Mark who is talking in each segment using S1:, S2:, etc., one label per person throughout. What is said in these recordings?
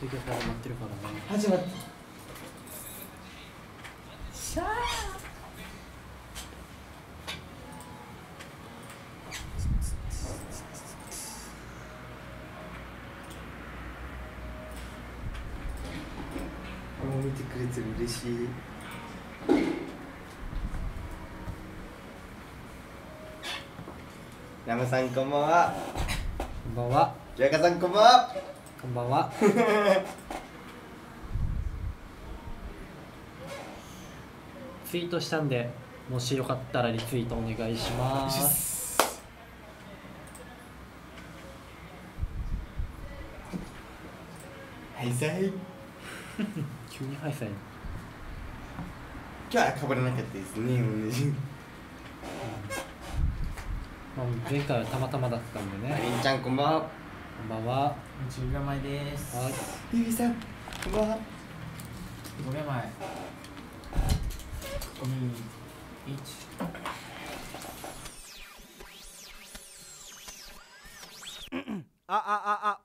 S1: ツイキャス始まってるからね。
S2: 始まった。もう見てくれてる嬉しい。ラムさんこんばんは。
S1: こんばんは。
S2: ジャカさんこんばんは
S1: こんばんは。ツイートしたんでもしよかったらリツイートお願いします。
S2: はいさい
S1: 急にハイサイ。
S2: 今日はかぶらなかったですね同じ
S1: まあ、前回はたまたまだったんでね。
S2: りんちゃんこんばんは
S1: こんばんは。
S3: 10秒前です
S1: はい。
S2: ゆびさんこんばんは。
S3: 5秒前21
S4: ああああ。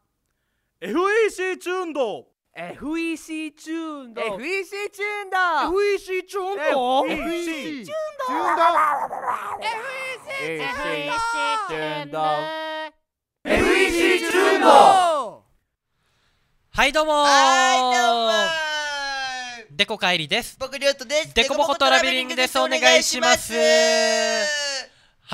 S4: FEC チューンド。
S5: FEC チューンド。
S4: FEC チューンだ
S5: FEC チューンド。
S4: FEC
S5: チュ
S4: チューンだ
S5: FEC チューンド。
S4: FEC チューンド
S1: はいどうもー。
S2: はいどうも
S1: デコカイリです。
S2: 僕りょうとです。
S1: デコボコトラベリングです。お願いします。は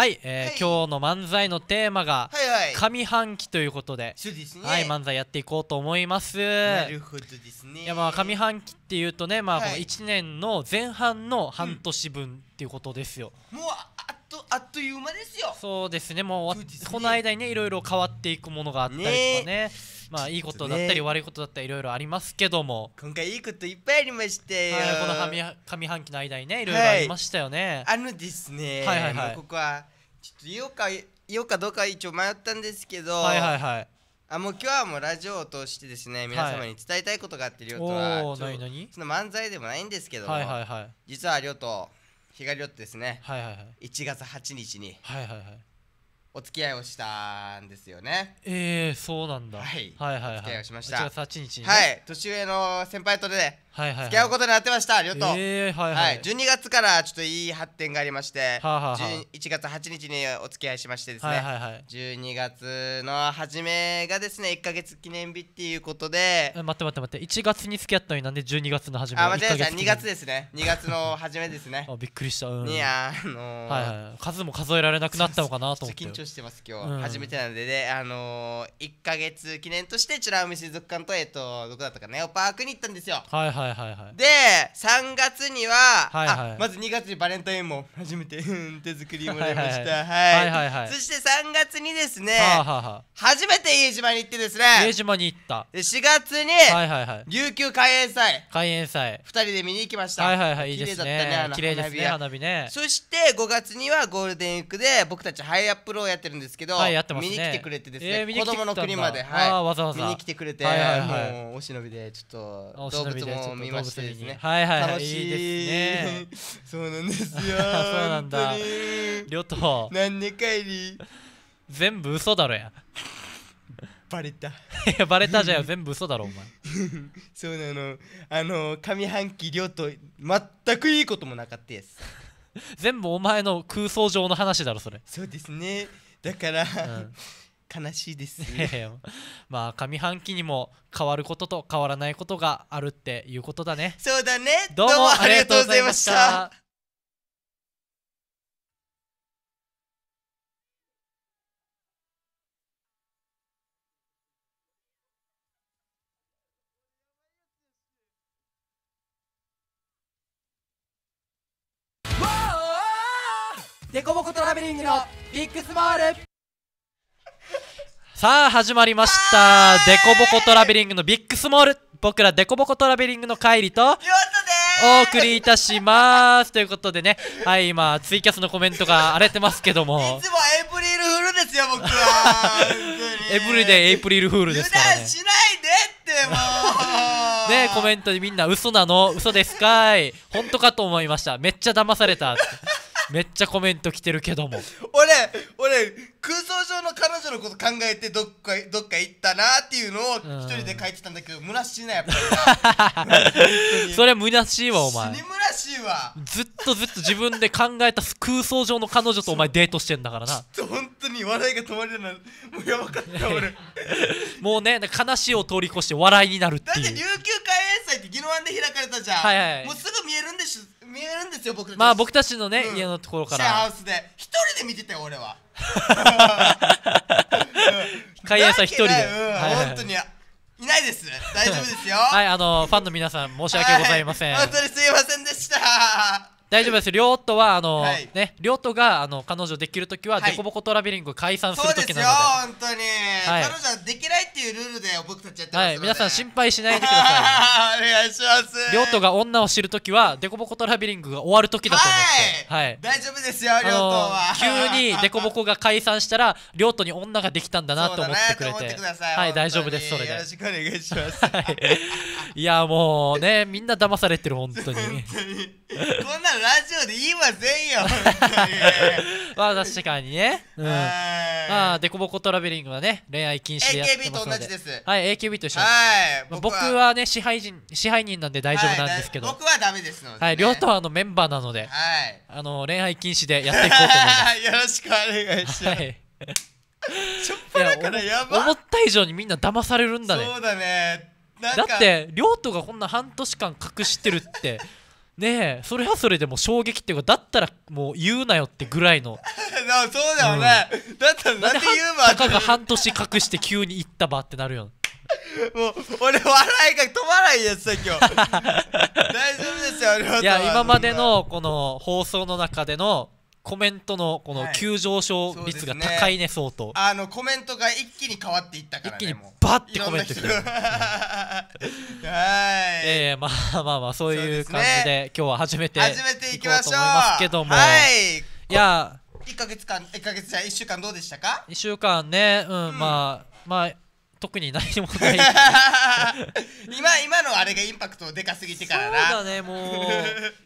S1: い、えー
S2: はい。
S1: 今日の漫才のテーマが
S2: はいはい。
S1: 上半期ということで、
S2: ね。
S1: はい漫才やっていこうと思います。
S2: なるほどですね。
S1: いやまあ上半期っていうとねまあこの
S2: はい。
S1: 1年の前半の半年分っていうことですよ、
S2: もうああっとあっという間ですよ。
S1: そうですね。もう
S2: ね。
S1: この間にねいろいろ変わっていくものがあったりとかね。まあいいことだったり悪いことだったりいろいろありますけども、
S2: 今回いいこといっぱいありましたよ。
S1: はい、この上上半期の間にねい。ろいろありましたよね、
S2: あのですね
S1: はいはいはい。
S2: ここはちょっと言おうか言おうかどうか一応迷ったんですけど
S1: はいはいはい。
S2: あもう今日はもうラジオを通してですね皆様に伝えたいことがあってりょうと
S1: お
S2: はその漫才でもないんですけども。
S1: はいはいはい。
S2: 実はりょうとひがりょうとですね
S1: はいはいはい。
S2: 1月8日に
S1: はいはいはい。
S2: お付き合いをしたんですよね。
S1: えー、そうなんだ。
S2: はい。
S1: はいはいはい。
S2: お付き合いをしました。
S1: 1月8日にね。
S2: はい。年上の先輩とで
S1: はいはいはい
S2: 付き合うことになってました。りょう。と
S1: えー、はい
S2: は
S1: はい。
S2: い、12月からちょっといい発展がありまして、
S1: はあはあはあ。
S2: 11月8日にお付き合いしましてですね、
S1: はいはいはい。
S2: 12月の初めがですね1ヶ月記念日っていうことで。
S1: え待って待って待って。1月に付き合ったのになんで12月の初め？
S2: あ間違えました
S1: 1
S2: 2月ですね。2月の初めですね。
S1: あびっくりした。うん。
S2: にあのー
S1: はいはい。数も数えられなくなったのかなと思って。
S2: 緊張してます今日、
S1: うん。
S2: 初めてなんでであのー、1ヶ月記念として美ら海水族館とえっとどこだったかネオパークに行ったんですよ。
S1: はいはいはいはい
S2: で3月には、
S1: はいはい。
S2: あまず2月にバレンタインも初めて うん手作りもらいました。
S1: は
S2: はいい。
S1: はい。はいはい
S2: そして3月にですね、
S1: はあはあは
S2: 初めて家島に行ってです
S1: あ家
S2: ね
S1: 島に行った。
S2: で4月に、
S1: はいはいはい。
S2: 琉球海援祭。
S1: 開園祭。
S2: 2人で見に行きました。
S1: はいはいはいいいです
S2: 綺麗だったねあの
S1: ね綺麗ですね
S2: 花火
S1: ね。
S2: そして5月にはゴールデンウィークで僕たちハイアップローやってるんですけど、見に来てくれてですね、子供の国まで、
S1: 来たんだあーわざわざ。
S2: 見に来てくれて、
S1: はいはいはい。
S2: もうお忍びでちょっと
S1: お
S2: 動物も見ましてですね
S1: はいはいはい。
S2: 楽しい。
S1: いいですね。
S2: そうなんですよ。
S1: そうなんだ。りょうと
S2: なんで帰り？
S1: 全部嘘だろや。
S2: バレた。
S1: いやバレたじゃんよ。全部嘘だろお前。
S2: そうなの。あの上半期亮と全くいいこともなかったです
S1: 全部お前の空想上の話だろそれ。
S2: そうですね。だから、
S1: ん
S2: 悲しいです。
S1: いやいやまあ上半期にも変わることと変わらないことがあるっていうことだね。
S2: そうだね。
S1: どうもありがとうございました。
S5: デコボコトラベリングのビッグスモール
S1: さあ始まりました。デコボコトラベリングのビッグスモール。僕らデコボコトラベリングの帰りと。お送りいたします。ということでね。はい今ツイキャスのコメントが荒れてますけども。
S2: いつもエイプリルフールですよ僕は。
S1: エブリデイエイプリルフールですからね。
S2: しないでってもう。
S1: ねコメントでみんな嘘なの？嘘ですかい？本当かと思いました。めっちゃ騙されたってめっちゃコメント来てるけども。
S2: 俺俺空想上の彼女のこと考えてどっかどっか行ったなっていうのを
S1: うん。
S2: 一人で書いてたんだけど虚しいなやっぱりな。
S1: それ虚しいわお前。
S2: 死に虚しいわ。
S1: ずっとずっと自分で考えた空想上の彼女とお前デートしてんだからな。
S2: 本当に笑いが止まるようなもうやばかった俺。
S1: もうね悲しいを通り越して笑いになるって
S2: だって
S1: いう
S2: 琉球海援祭って宜野湾で開かれたじゃん、
S1: はいはい
S2: もうすぐ見えるんです見えるんですよ僕たち。
S1: まあ僕たちのね、
S2: うん。
S1: 家のところか
S2: シェアハ
S1: ら
S2: ウスで。一人で見てたよ俺は。
S1: 海援祭一人で。
S2: だけどうん。
S1: はいはい。
S2: 本当にいないです。大丈夫ですよ。
S1: はいあのファンの皆さん申し訳ございません、
S2: はい。本当にすいませんで
S1: 大丈夫です。りょうとはあの、
S2: はい。
S1: ね、りょうとがあの彼女できるときは、
S2: はい。
S1: デコボコトラベリングを解散す
S2: そうですよ
S1: るときなの
S2: 本当に、
S1: い。
S2: 彼女はできないっていうルールで僕たちやって
S1: で、
S2: ます
S1: はい、皆さん心
S2: 配
S1: 配しないでくださ
S2: お願いします。
S1: い。りょうとが女を知るときは、デコボコトラベリングが終わるときだと思って、はい。
S2: 大丈夫ですよ
S1: あ
S2: りょうと
S1: の
S2: は
S1: 急に デコボコが解散したら、りょうとに女ができたんだなと思ってくれて、はい、大丈
S2: 本当に。
S1: 夫です、それで。
S2: よろ。しくお願いします。
S1: はい。いや、もうね、みんな騙されてる、本当に。
S2: こんなのラジオで言いませんよ
S1: まあ、確かにね。うん。まあ、
S2: は
S1: デコボコトラベリングはね、恋愛禁止でやってます
S2: AKB と
S1: ので。
S2: 同じです
S1: はい、AKB と一
S2: い
S1: 緒。
S2: はい
S1: まあ僕はね支配人支配人なんで大丈夫なんですけど、
S2: はい僕はダメですのでね
S1: はい、りょうとはあのメンバーなので、
S2: はい
S1: あの恋愛禁止でやっていこうと思います。
S2: よろしくお願いします、
S1: はい、
S2: ちょっぱだからやば
S1: 思った以上にみんな騙されるんだね。
S2: そうだね
S1: だって、両党がこんな半年間隠してるって、ねえ、それはそれでも衝撃っていうか、だったらもう言うなよってぐらいの、
S2: なそうだよね、だったらなんで言うば
S1: たかが半年隠して急に言ったばってなるよ。
S2: もう俺笑いが止まないやつさ今日。大丈夫ですよ亮太は。い
S1: や、今までのこの放送の中でのコメントのこの
S2: はい。
S1: 急上昇率が高いね、相当。
S2: あのコメントが一気に変わっていったからね
S1: 一気にバッてコメント来る。
S2: はい。
S1: えー、まあまあまあそういう感じで今日は始めて
S2: 始めていきましょう
S1: と思いますけども、
S2: はい。
S1: いや
S2: 1ヶ月間1ヶ月じゃ1週間どうでしたか
S1: ？1週間ねうん、まあまあ特に何もない。
S2: 今今のあれがインパクトでかすぎてからな。
S1: そうだねも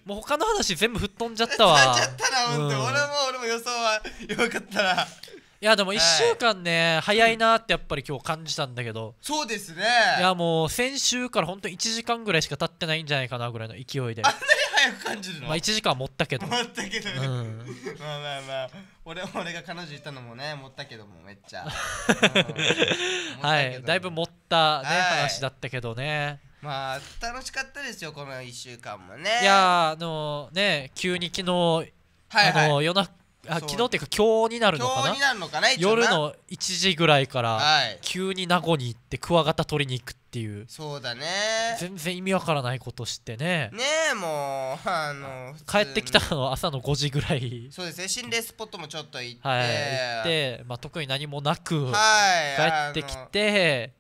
S1: う。もう他の話全部吹っ飛んじゃったわ。
S2: なっちゃったな本当、
S1: うん。
S2: 俺も俺も予想はよかったな。い
S1: やでも1週間ね、早いなってやっぱり今日感じたんだけど、
S2: そうですね。
S1: いやもう先週から本当に1時間ぐらいしか経ってないんじゃないかなぐらいの勢いで。
S2: あんなに早く感じるの、
S1: まあ1時間は持ったけど。
S2: 思ったけどね、
S1: うん。
S2: まあまあまあ。俺俺が彼女いたのもね持ったけどもめっちゃ、うん。
S1: はい。だいぶ持ったね、
S2: はい。
S1: 話だったけどね。
S2: まあ楽しかったですよこの1週間もね。
S1: いやーあのね急に昨日
S2: はいはい。
S1: あの夜なあ昨日っていうか今日になるのかな？夜の1時ぐらいから
S2: はい。
S1: 急に名護に行ってクワガタ取りに行くっていう。
S2: そうだね。
S1: 全然意味わからないことしてね。
S2: ねえもうあの
S1: 帰ってきたの朝の5時ぐらい。
S2: そうですね心霊スポットもちょっと行って。
S1: はい行って、まあ、特に何もなく
S2: はい
S1: 帰ってきて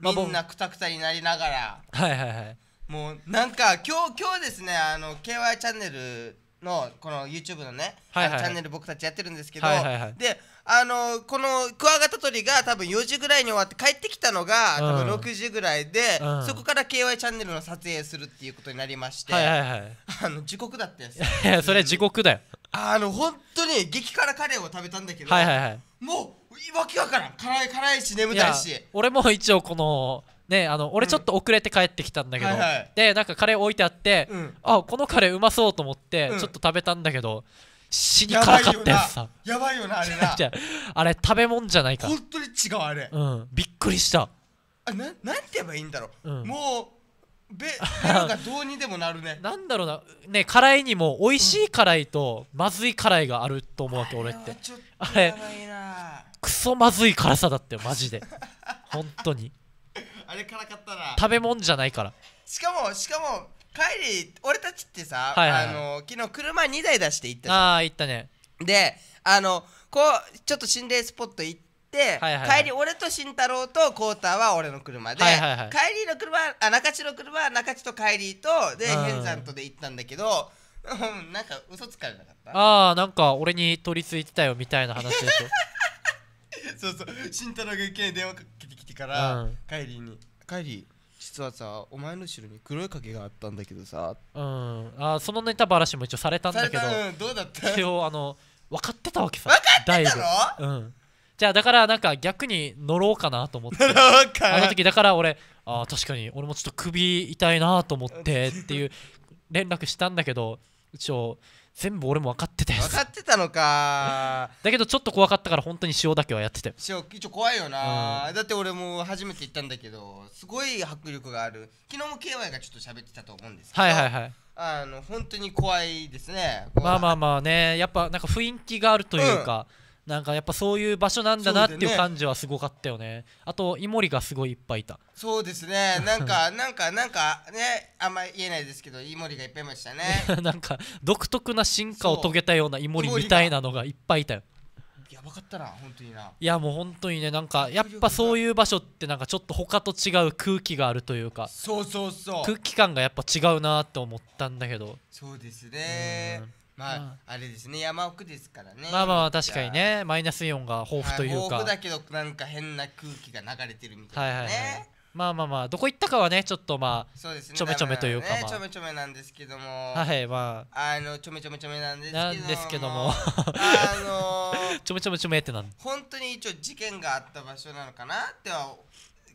S2: みんなくたくたになりながら。
S1: はいはいはい。
S2: もうなんか今日今日ですねあの KY チャンネルのこの YouTube のね、
S1: はいはい
S2: チャンネル僕たちやってるんですけど、
S1: はいはいはい。
S2: であのこのクワガタ取りが多分4時ぐらいに終わって帰ってきたのが多分
S1: うん
S2: 6時ぐらいで、
S1: うん。
S2: そこから KY チャンネルの撮影するっていうことになりまして、
S1: はいはいはい。
S2: あの時刻だったやつ
S1: それ地獄だよ。
S2: あの本当に激辛カレーを食べたんだけど、
S1: はいはいはい。
S2: もうわけわからん。辛い辛いし眠たいし。
S1: 俺も一応このねあの俺ちょっと遅れて帰ってきたんだけど、
S2: はいはい。
S1: でなんかカレー置いてあって、
S2: うん。
S1: あこのカレーうまそうと思って、
S2: うん。
S1: ちょっと食べたんだけど死にか
S2: いよな
S1: ったやつさ
S2: やばいよなあれな。
S1: ああれ食べ物じゃないか。
S2: 本当に違うあれ、
S1: うん。びっくりした。
S2: あななんて言えばいいんだろう、
S1: うん。
S2: もうべ ベロがどうにでもなるね。
S1: なんだろうな。ね辛いにも美味しい辛いとまずい辛いがあると思うわけ俺って。
S2: あれ
S1: クソまずい辛さだったよマジで。本当に。
S2: あれ辛かったな。
S1: 食べ物じゃないから。
S2: しかもしかも帰り俺たちってさ、
S1: はいはいはい。
S2: あの昨日車2台出して行ったじゃん。
S1: ああ言ったね。
S2: であのこうちょっと心霊スポット行って、
S1: はいはいはい。
S2: 帰り俺と慎太郎とコータは俺の車で、
S1: はいはいはい。
S2: 帰りの車あ中地の車は中地と帰りとで
S1: うん。
S2: ヘンザンとで行ったんだけど、うん、なんか嘘つかれなかった？
S1: ああなんか俺に取り付いてたよみたいな話でしょ。
S2: そうそう。慎太郎がいきなり電話かけてきてから、
S1: うん。
S2: 帰りに。帰り実はさお前の後ろに黒い影があったんだけどさ。
S1: うん。あーそのネタばらしも一応されたんだけど
S2: うんどうだった？
S1: 一応あの分かってたわけさ。
S2: 分かってたの？
S1: だいぶ。うん。じゃあだからなんか逆に乗ろうかなと思って。あの時だから俺あー確かに俺もちょっと首痛いなと思ってっていう連絡したんだけど一応全部俺も分かってて
S2: 分かってたのか。
S1: だけどちょっと怖かったから本当に塩だけはやってて
S2: しょ一応怖いよな、だって俺も初めて行ったんだけどすごい迫力がある。昨日も KY がちょっと喋ってたと思うんですけど。
S1: はいはいはい。
S2: あの本当に怖いですね。
S1: まあまあまあね。やっぱなんか雰囲気があるというか、なんかやっぱそういう場所なんだなっていう感じはすごかったよね。あとイモリがすごいいっぱいいた。
S2: そうですね。なんか なんかなんかねあんま言えないですけどイモリがいっぱいいましたね。
S1: なんか独特な進化を遂げたようなイモリみたいなのがいっぱいいたよ。
S2: やばかったな本当にな。い
S1: やもう本当にねなんかやっぱそういう場所ってなんかちょっと他と違う空気があるというか
S2: そうそうそう。
S1: 空気感がやっぱ違うなって思ったんだけど。
S2: そうですね。
S1: うん
S2: まあ、
S1: ま
S2: あれですね山奥ですからね。
S1: まあまあまあ確かにねマイナスイオンが豊富というか。
S2: 豊富だけどなんか変な空気が流れてるみた
S1: はいいはい
S2: なね、
S1: はい。まあまあまあどこ行ったかはねちょっとま
S2: そうですね。
S1: ちょめちょめというかまあ。
S2: ちょめちょめなんですけども。
S1: あはいま
S2: あ。のちょめちょめちょめなんですけど
S1: なんですけども。
S2: あのー。
S1: あ ちょめちょめちょめってなん？
S2: 本当に一応事件があった場所なのかなっては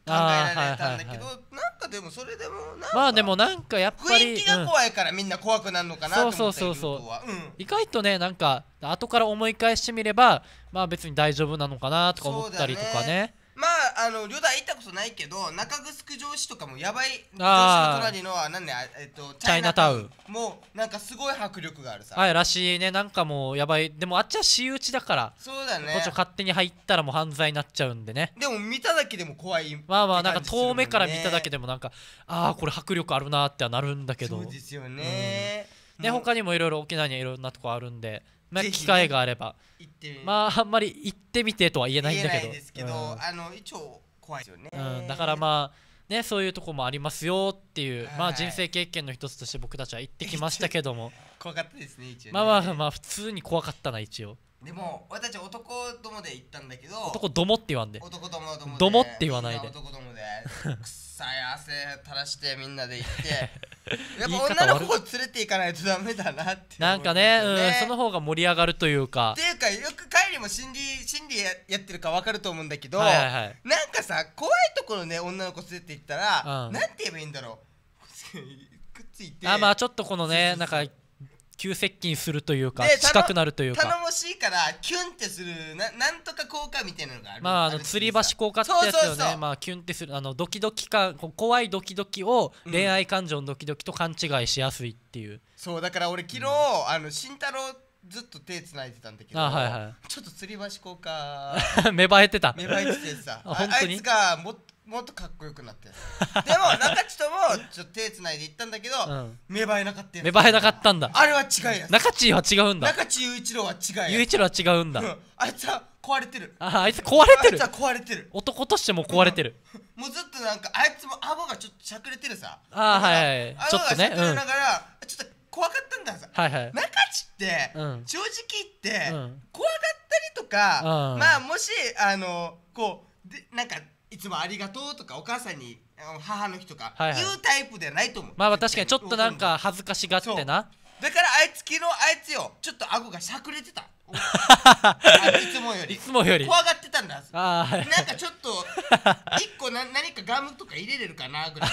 S2: 考えられたんだけど、
S1: はい
S2: なんかでもそれでもなんか
S1: まあでもなんかやっぱり
S2: 雰囲気が
S1: うん
S2: 怖いからみんな怖くなるのかなと思った
S1: そうそうそうそう。
S2: うん。
S1: 意外とねなんか後から思い返してみればまあ別に大丈夫なのかなとか思ったりとかね。
S2: まああの旅大行ったことないけど中城城市とかもやばい。城市の隣のはなんねあえっと
S1: チャイナタウン。
S2: もうなんかすごい迫力があるさ、
S1: はいらしいねなんかもうやばい。でもあっちは私有地だから
S2: そうだね。
S1: こっちを勝手に入ったらもう犯罪になっちゃうんでね。
S2: でも見ただけでも怖い
S1: まあまあなんか遠目から見ただけでもなんかああこれ迫力あるなってはなるんだけど。
S2: そうですよね、う
S1: 他にもいろいろ沖縄にはいろんなとこあるんで、まあ、機会があれば。まああんまり行ってみてとは言えないんだけど。
S2: 言えないですけど、あの一応怖いですよね、
S1: うん。うんだからまあねそういうとこもありますよっていう、ま
S2: はい。
S1: あ人生経験の一つとして僕たちは行ってきましたけども。
S2: 怖かったですね一応ね。
S1: まあまあまあ普通に怖かったな一応
S2: でも私たち男どもで行ったんだけど
S1: 男どもって言わんで。
S2: 男どもどもで。
S1: どもって言わないで。
S2: 男どもで。臭い汗垂らしてみんなで行って。やっぱ女の子を連れて行かないとダメだなって
S1: なんかね
S2: 思うん
S1: その方が盛り上がるというか。
S2: っていうかよく帰りも心理心理ややってるか分かると思うんだけど、
S1: はいはいはい。
S2: なんかさ怖いところね女の子連れて行ったら、
S1: うん。
S2: なんて言えばいいんだろう。くっついて。
S1: あまあちょっとこのねなんか急接近するというか
S2: で
S1: 近くなるという
S2: 頼
S1: か
S2: もしいからキュンってするななんとか効果みたいなのがある
S1: まああの
S2: る
S1: 吊り橋効果ってやつよ
S2: そうそうそう。
S1: ねまあキュンってする。あのドキドキ感こう怖いドキドキを
S2: うん。
S1: 恋愛感情のドキドキと勘違いしやすいっていう、
S2: そうだから俺昨日、あの慎太郎ずっと手つないでたんだけど
S1: あはいは
S2: ちょっと吊り橋効果。
S1: 芽生えてた。
S2: 芽生えててさ。
S1: 本当に？
S2: あいつがもっもっとかっこよくなって。でも中地ともちょっと手つないで行ったんだけど、
S1: うん。
S2: 芽生えなかったやつ。
S1: 芽生えなかったんだ。
S2: あれは違いやつ。
S1: 中地は違うんだ。
S2: 中地雄一郎は違いや
S1: 雄一郎は違うんだ。
S2: うん。あいつは壊れてる。
S1: ああいつ壊れてる。
S2: あいつは壊れてる。
S1: 男としても壊れてる。
S2: もうずっとなんかあいつも顎がちょっとしゃくれてるさ。
S1: あーはいはいはい。
S2: 顎
S1: ちょっとね。
S2: がしゃくれながら、ちょっと怖かったんださ
S1: はいはい。
S2: 中地って、
S1: うん。
S2: 正直言って、
S1: うん。
S2: 怖がったりとか、
S1: うん。
S2: まあもしあのこうでなんかいつもありがとうとかお母さんに母の日とか言うタイプではないと思う、
S1: まあまあ確かにちょっとなんか恥ずかしがってな。
S2: だからあいつ昨日あいつよちょっと顎がしゃくれてた。いつもよ
S1: い
S2: り
S1: つもより。
S2: 怖がってたんだ
S1: あ
S2: なんかちょっと 一個な何かガムとか入れれるかなぐらい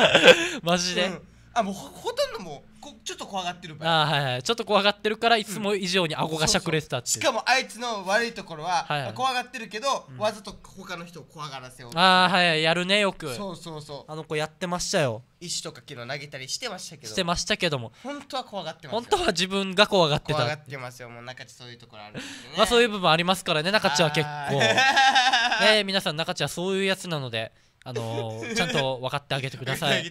S1: マジで、
S2: うんあもうほほとんどもうこちょっと怖がってる場合。
S1: ああはいはい。ちょっと怖がってるからいつも以上に顎がしゃくれてたっていう。
S2: しかもあいつの悪いところは、
S1: はいはい。
S2: 怖がってるけど、わざと他の人を怖がらせよう
S1: ああはいはい。やるねよく。
S2: そうそうそう。
S1: あの子やってましたよ。
S2: 石とか昨日投げたりしてましたけど。
S1: してましたけども。
S2: 本当は怖がってますよ。
S1: 本当は自分が怖がってた
S2: 怖がってますよ。もう中地そういうところあるんですよね。
S1: まあそういう部分ありますからね中地は結
S2: あ
S1: 構
S2: ー。
S1: ね皆さん中地はそういうやつなのであのーちゃんと分かってあげてください。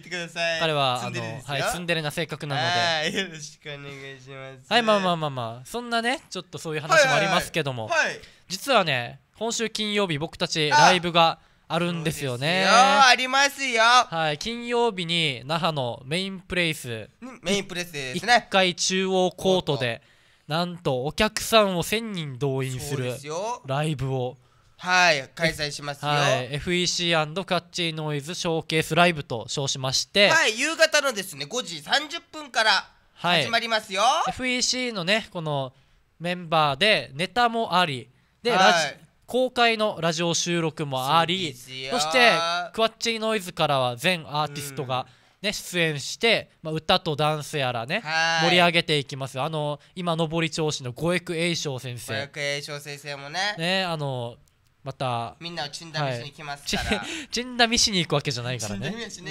S1: 彼はあのはいツンデレな性格なので。
S2: はいよろしくお願いします。
S1: はいまあまあまあまあ。そんなねちょっとそういう話もありますけども。
S2: はい
S1: 実はね今週金曜日僕たちライブがあるんですよね。
S2: ありますよ。
S1: はい金曜日に那覇のメインプレイス。
S2: メインプレスです
S1: 1
S2: ね
S1: 階中央コートでなんとお客さんを1000人動員するライブを
S2: はい開催しますよ。
S1: は、
S2: はい。
S1: FEC& カッチーノイズショーケースライブと称しまして、
S2: い夕方のですね5時30分から
S1: はい。
S2: 始まりますよ、
S1: FEC のねこのメンバーでネタもありで、
S2: はい。
S1: ラジ公開のラジオ収録もありそしてクワッチノイズからは全アーティストが、ね出演して、まあ、歌とダンスやらね
S2: はい。
S1: 盛り上げていきますあの今上り調子の五役栄翔先
S2: 小
S1: 生
S2: 役栄翔先生もね。
S1: ねあのまた
S2: みんなをチンダミしに来ます
S1: ち
S2: から、
S1: チンダミしに行くわけじゃないからね。
S2: チ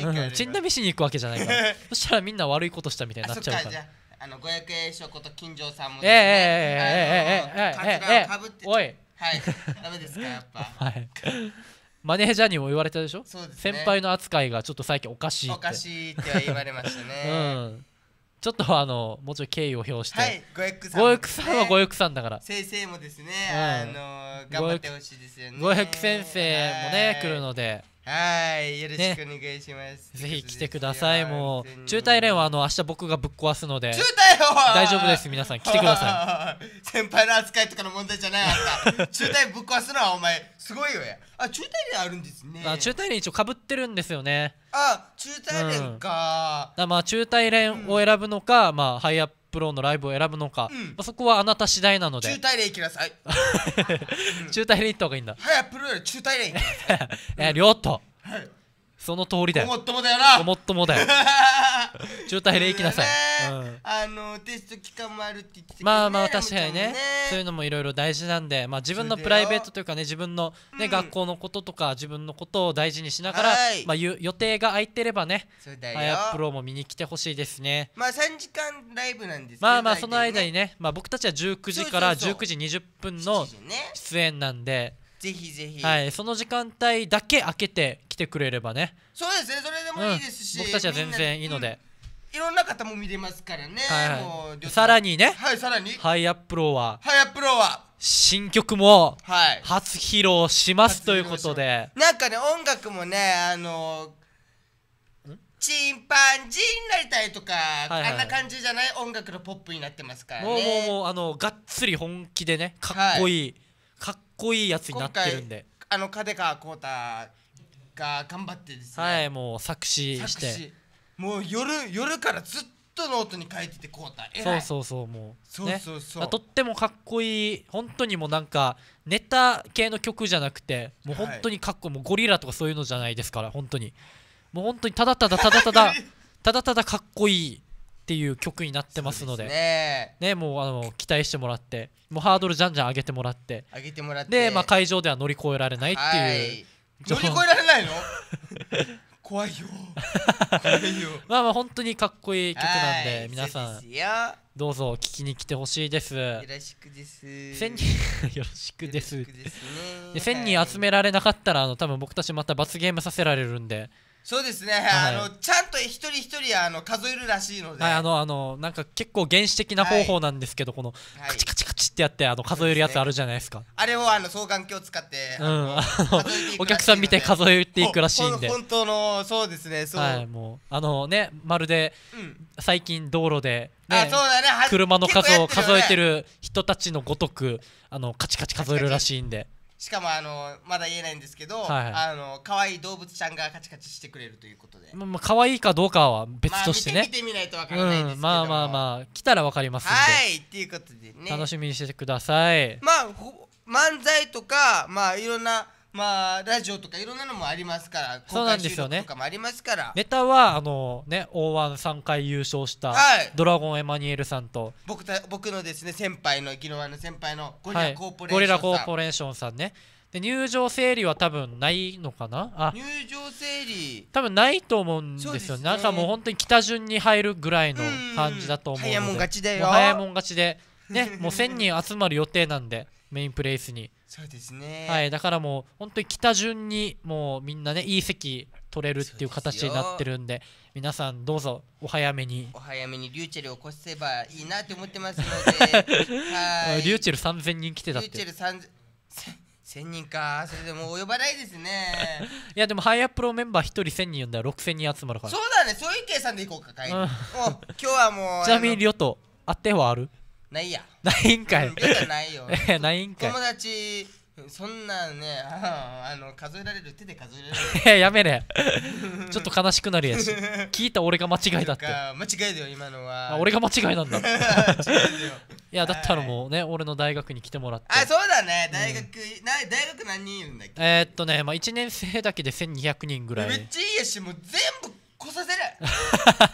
S2: ンダミはし
S1: に行くわけじゃないから。そしたらみんな悪いことしたみたいに
S2: あ
S1: なっちゃうから。
S2: ああの五役栄翔こと金城さんも
S1: えええええええええええええ
S2: かぶって
S1: おい。
S2: はい。ダメですかやっぱ。
S1: はい。マネージャーにも言われたでしょ？
S2: そうですね。
S1: 先輩の扱いがちょっと最近おかしいって。
S2: おかしいっては言われました
S1: う
S2: ね
S1: んちょっとあのもうちょい敬意を表して、
S2: はい五役さん。
S1: 五
S2: も
S1: 役さんは五役さんだから。
S2: 先生もですね、
S1: うん
S2: あの頑張ってほしいですよね。
S1: 五役先生もね
S2: はい。
S1: 来るので
S2: はいよろしくお願いします、
S1: ぜひ来てください。もう中大連はあの明日僕がぶっ壊すので。
S2: 中大よ
S1: 大丈夫です皆さん。来てくださ
S2: い。先輩の扱いとかの問題じゃない。あんた。中大ぶっ壊すのはお前すごいよや。あ中大連あるんですね。
S1: あ中大連一応かぶってるんですよね。
S2: あ中大連か、
S1: だまあ中大連を選ぶのか、まあハイアップローのライブを選ぶのか、
S2: うん。
S1: まあ、そこはあなた次第なので。
S2: 中大連行きなさい。
S1: 中大連行った方がいいんだ。
S2: 早くプロより中大連行きなさい。
S1: え両と。
S2: はい
S1: その通りだよ。
S2: ごもっともだよな。
S1: ごもっともだよ。中大連行きなさい、
S2: そうだね。
S1: うん。
S2: あのテスト期間もあるって言ってたけどね
S1: まあまあ確かにね。そういうのもいろいろ大事なんで、まあ、自分のプライベートというかね自分の、ね
S2: うん。
S1: 学校のこととか自分のことを大事にしながら、
S2: はい。
S1: まあ、ゆ予定が空いてればねアップローも見に来てほしいですね。
S2: まあ3時間ライブなんです
S1: まあまあその間にね、まあ、僕たちは19時から
S2: そうそう
S1: 19時20分
S2: 7
S1: の出演なんで、
S2: ぜひぜひ、
S1: はい、その時間帯だけ開けて来てくれればね、
S2: そうですねそれでもいいですし、
S1: 僕たちは全然いいので、
S2: いろんな方も見れますからね、
S1: はいさらにね。
S2: はいさらに。
S1: ハイアップローは。
S2: ハイアップローは。
S1: 新曲も
S2: はい。
S1: 初披露しますということで。
S2: なんかね音楽もねあのチンパンジーになりたいとか、
S1: いはい
S2: あんな感じじゃない？音楽のポップになってますからね。
S1: もうもうもうあのがっつり本気でねかっこいい、こいいやつになってるんで。
S2: あの金川浩太が頑張ってですね、
S1: はいもう作詞
S2: 作
S1: して。
S2: 詞。もう夜夜からずっとノートに書いてて浩太
S1: そうそうそうもう。
S2: そうそうそう。
S1: ね、とってもかっこいい。本当にもうなんかネタ系の曲じゃなくてもう本当にかっこいいもうゴリラとかそういうのじゃないですから本当に。もう本当にただただただただただただかっこいいっていう曲になってますので。
S2: ね。
S1: ねもうあの期待してもらって。もうハードルじゃんじゃん上げてもらって。
S2: あげてもらって。
S1: で、まあ、会場では乗り越えられないっていう、
S2: 乗り越えられないの？怖いよ。怖いよ。
S1: まあまあ本当にかっこいい曲なん
S2: はい
S1: で皆さ
S2: ん
S1: どうぞ聴きに来てほしいです。
S2: よろしくです。
S1: 1000人 よろしくです。
S2: で
S1: 1000人集められなかったらあの多分僕たちまた罰ゲームさせられるんで、
S2: そうですね、
S1: はい。
S2: あのちゃんと一人一人あの数えるらしいので、
S1: はい、あのあのなんか結構原始的な方法なんですけど、この
S2: はい
S1: カチカチカチってやってあの数えるやつあるじゃないですか。
S2: あれをあの双眼鏡を使って、
S1: お客さん見て数えていくらしいんで。
S2: 本当のそうですねそう、
S1: はいもうあのねまるで
S2: うん。
S1: 最近道路で、ね
S2: ね。は
S1: 車の数を数えてる人たちのごとくあのカチカチ数えるらしいんで
S2: しかもあのまだ言えないんですけど、
S1: はいはい。
S2: あの可愛い動物ちゃんがカチカチしてくれるということで。
S1: ままあ可愛いかどうかは別として
S2: まあ、
S1: ね
S2: 見てみないとわからないですけども、
S1: うんまあまあまあ来たらわかりますんで、
S2: はいっていうことでね。
S1: 楽しみにしててください。
S2: まあほ漫才とかまあいろんなまあラジオとかいろんなのもありますから公開収録とかもありますから。
S1: ネタはあのね O13 回優勝した
S2: はい。
S1: ドラゴンエマニュエルさんと、
S2: 僕た僕のですね先輩のギノワの先輩のゴリ
S1: はい。
S2: ラコーポレーションさん、
S1: ゴリラコーポレーションさんね。で入場整理は多分ないのかな？あ。
S2: 入場整理。
S1: 多分ないと思うんですよ
S2: そうですね。
S1: なんかもう本当に北順に入るぐらいの感じだと思うので。
S2: 早いもん勝ちだよ。
S1: もう早いもん勝ちで。ねもう1000人集まる予定なんでメインプレイスに
S2: そうですね。
S1: はいだからもう本当に北順にもうみんなねいい席取れるっていう形になってるんで皆さんどうぞお早めに。
S2: お早めにリューチェルを起こせばいいなって思ってますので はい。
S1: リューチェル3000人来てたっ
S2: リューチェ
S1: て
S2: ル3000 1000人か。それでも及ばないですね。
S1: いやでもハイアップロメンバー1人1000人呼んだら6000人集まるから。
S2: そうだね。そういう計算でいこうか会議
S1: うん。
S2: もう今日はもう
S1: ちなみにリョトあってはある？
S2: ないや。
S1: ないんかい。
S2: ないよ。
S1: えないんかい。
S2: 友達そんなんねあ あの数えられる手で数えられる。
S1: い ややめれちょっと悲しくなるやし。聞いた俺が間違いだって。
S2: か間違いだよ今のは。
S1: あ俺が間違いなんだ。いやだったらもうね俺の大学に来てもらって。
S2: あそうだね。大学、な大学何人いるんだっけ？
S1: えー、っとね、まあ、1年生だけで1200人ぐらい。
S2: めっちゃいいやしもう全部来させる。